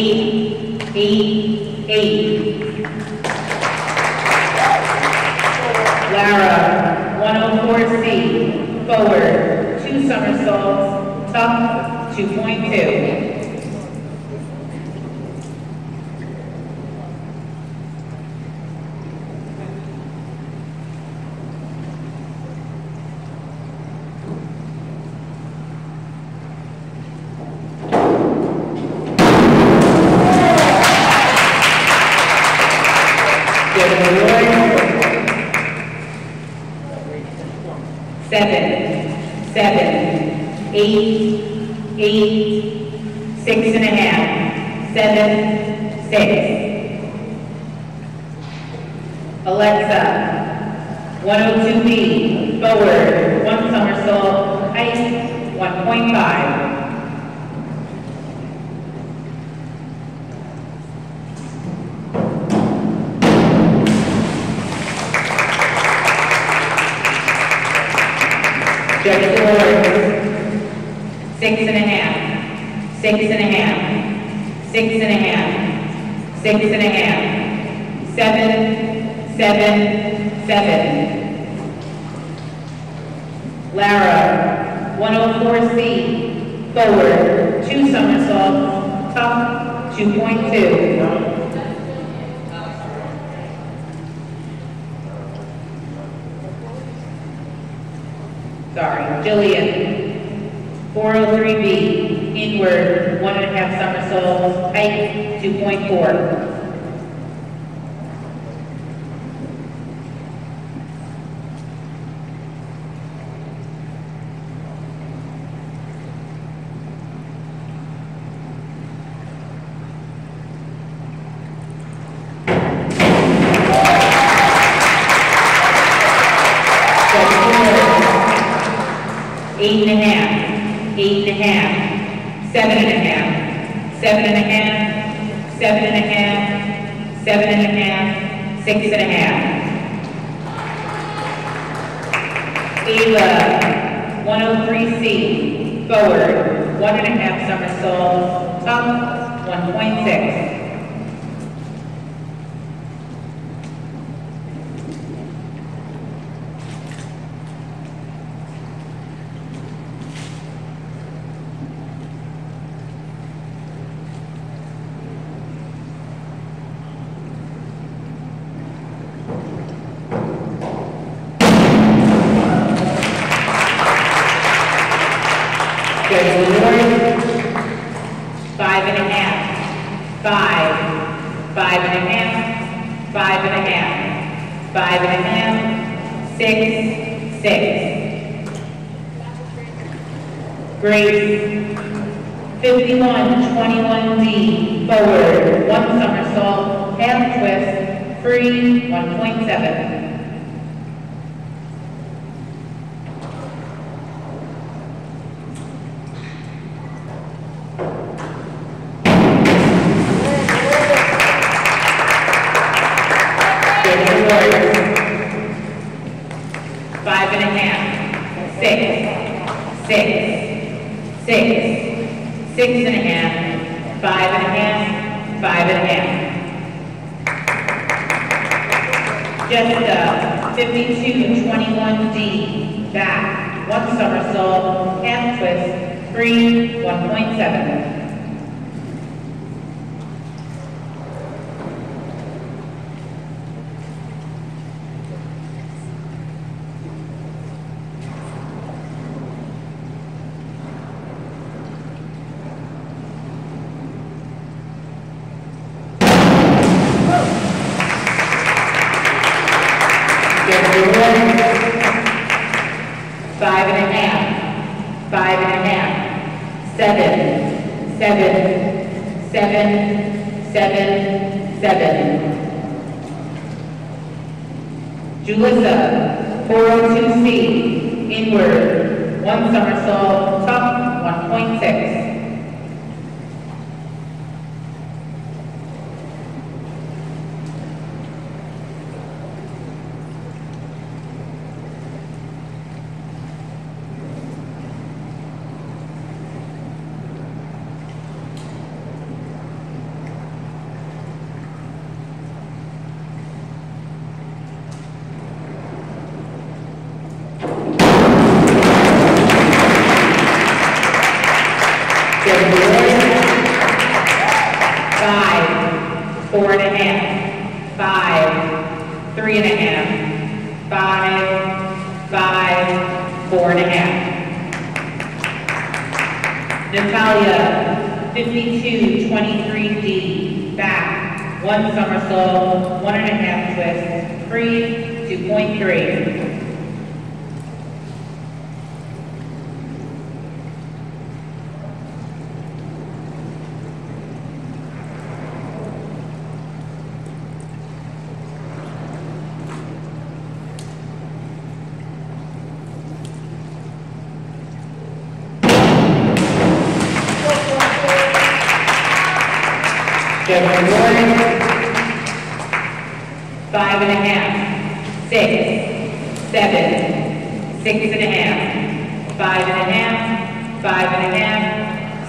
eight, eight, eight. Lara, 104C, forward, two somersaults, tuck, 2.2. देखते रहे Natalia, 5223D, back, one somersault, one and a half twist, free, 2.3.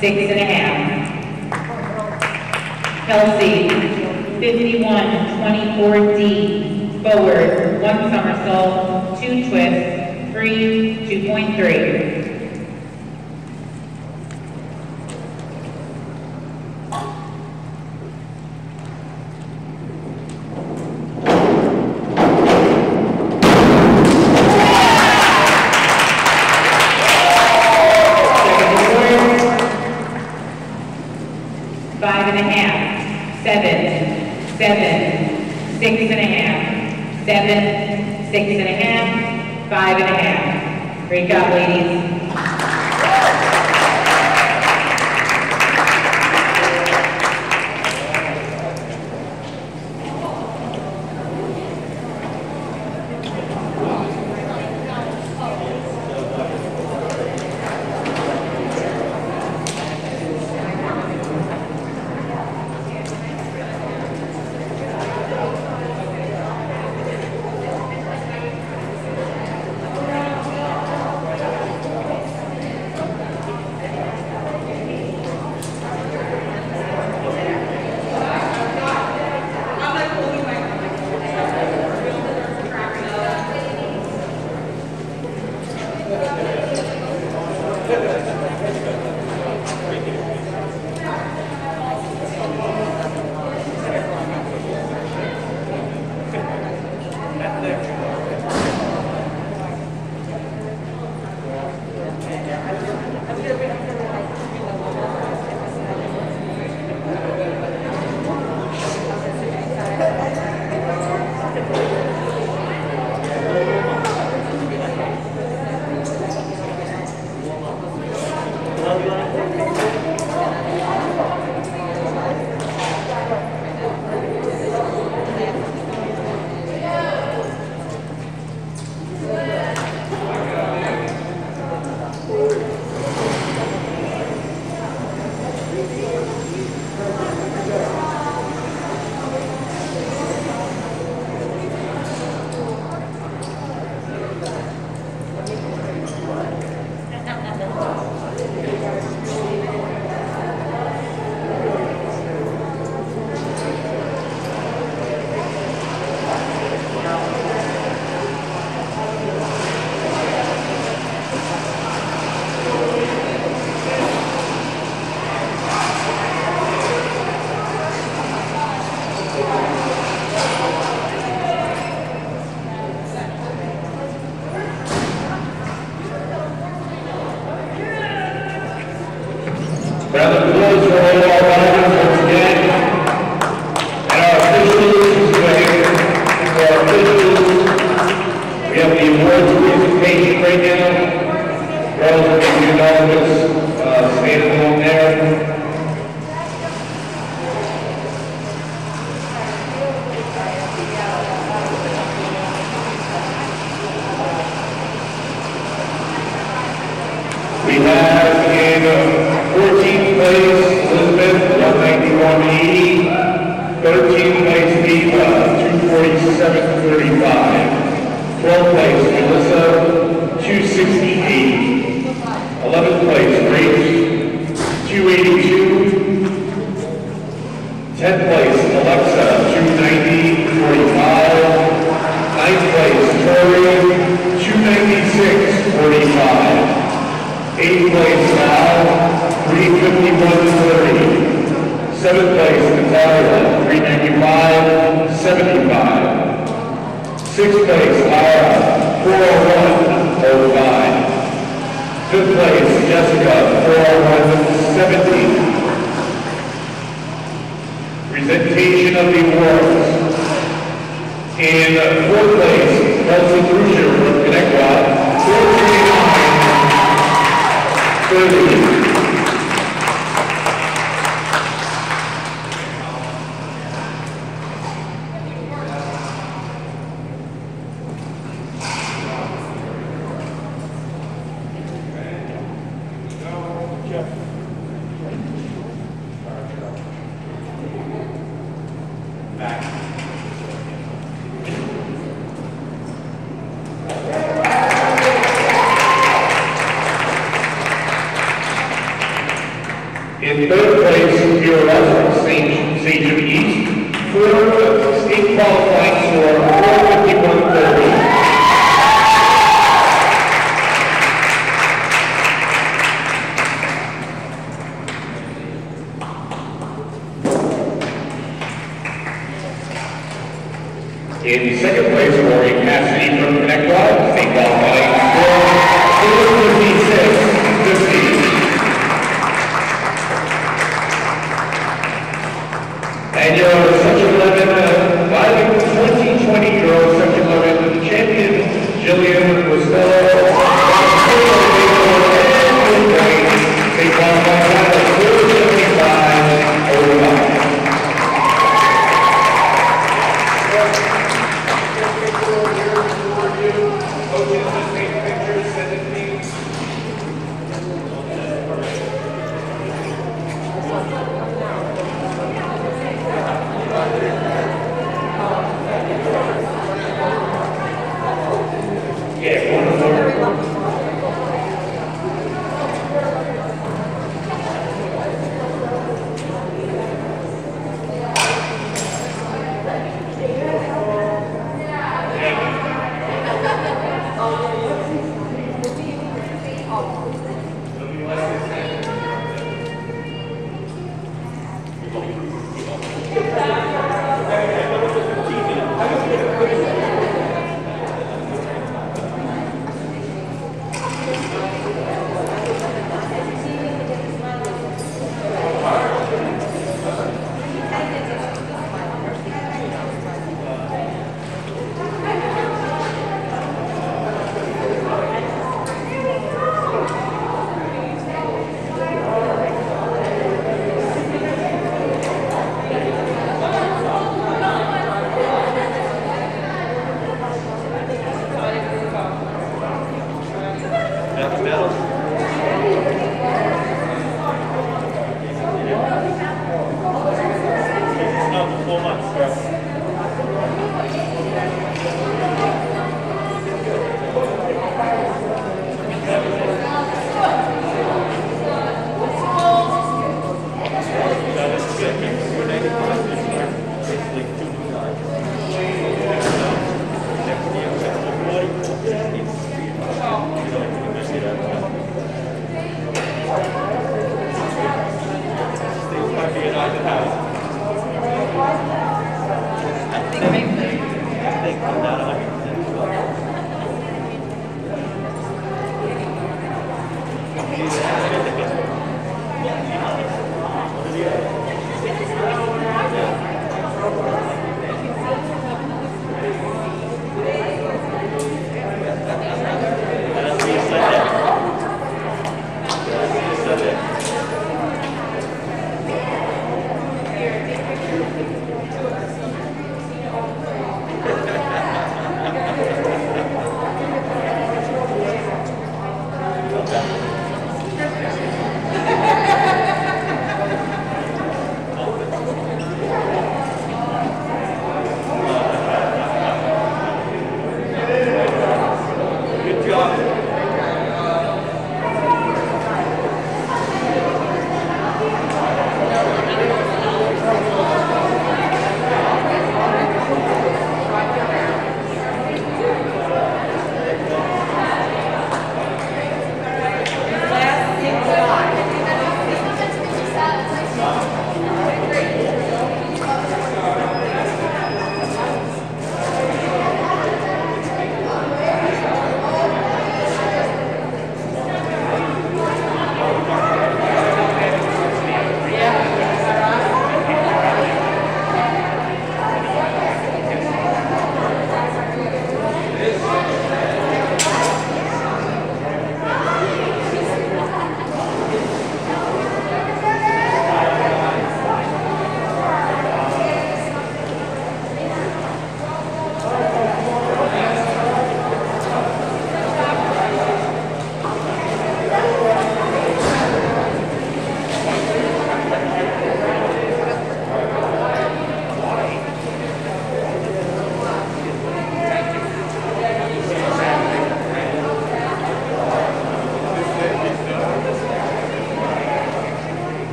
six and a half. Kelsey, 51-24D, forward, one somersault, two twists, free, 2.3.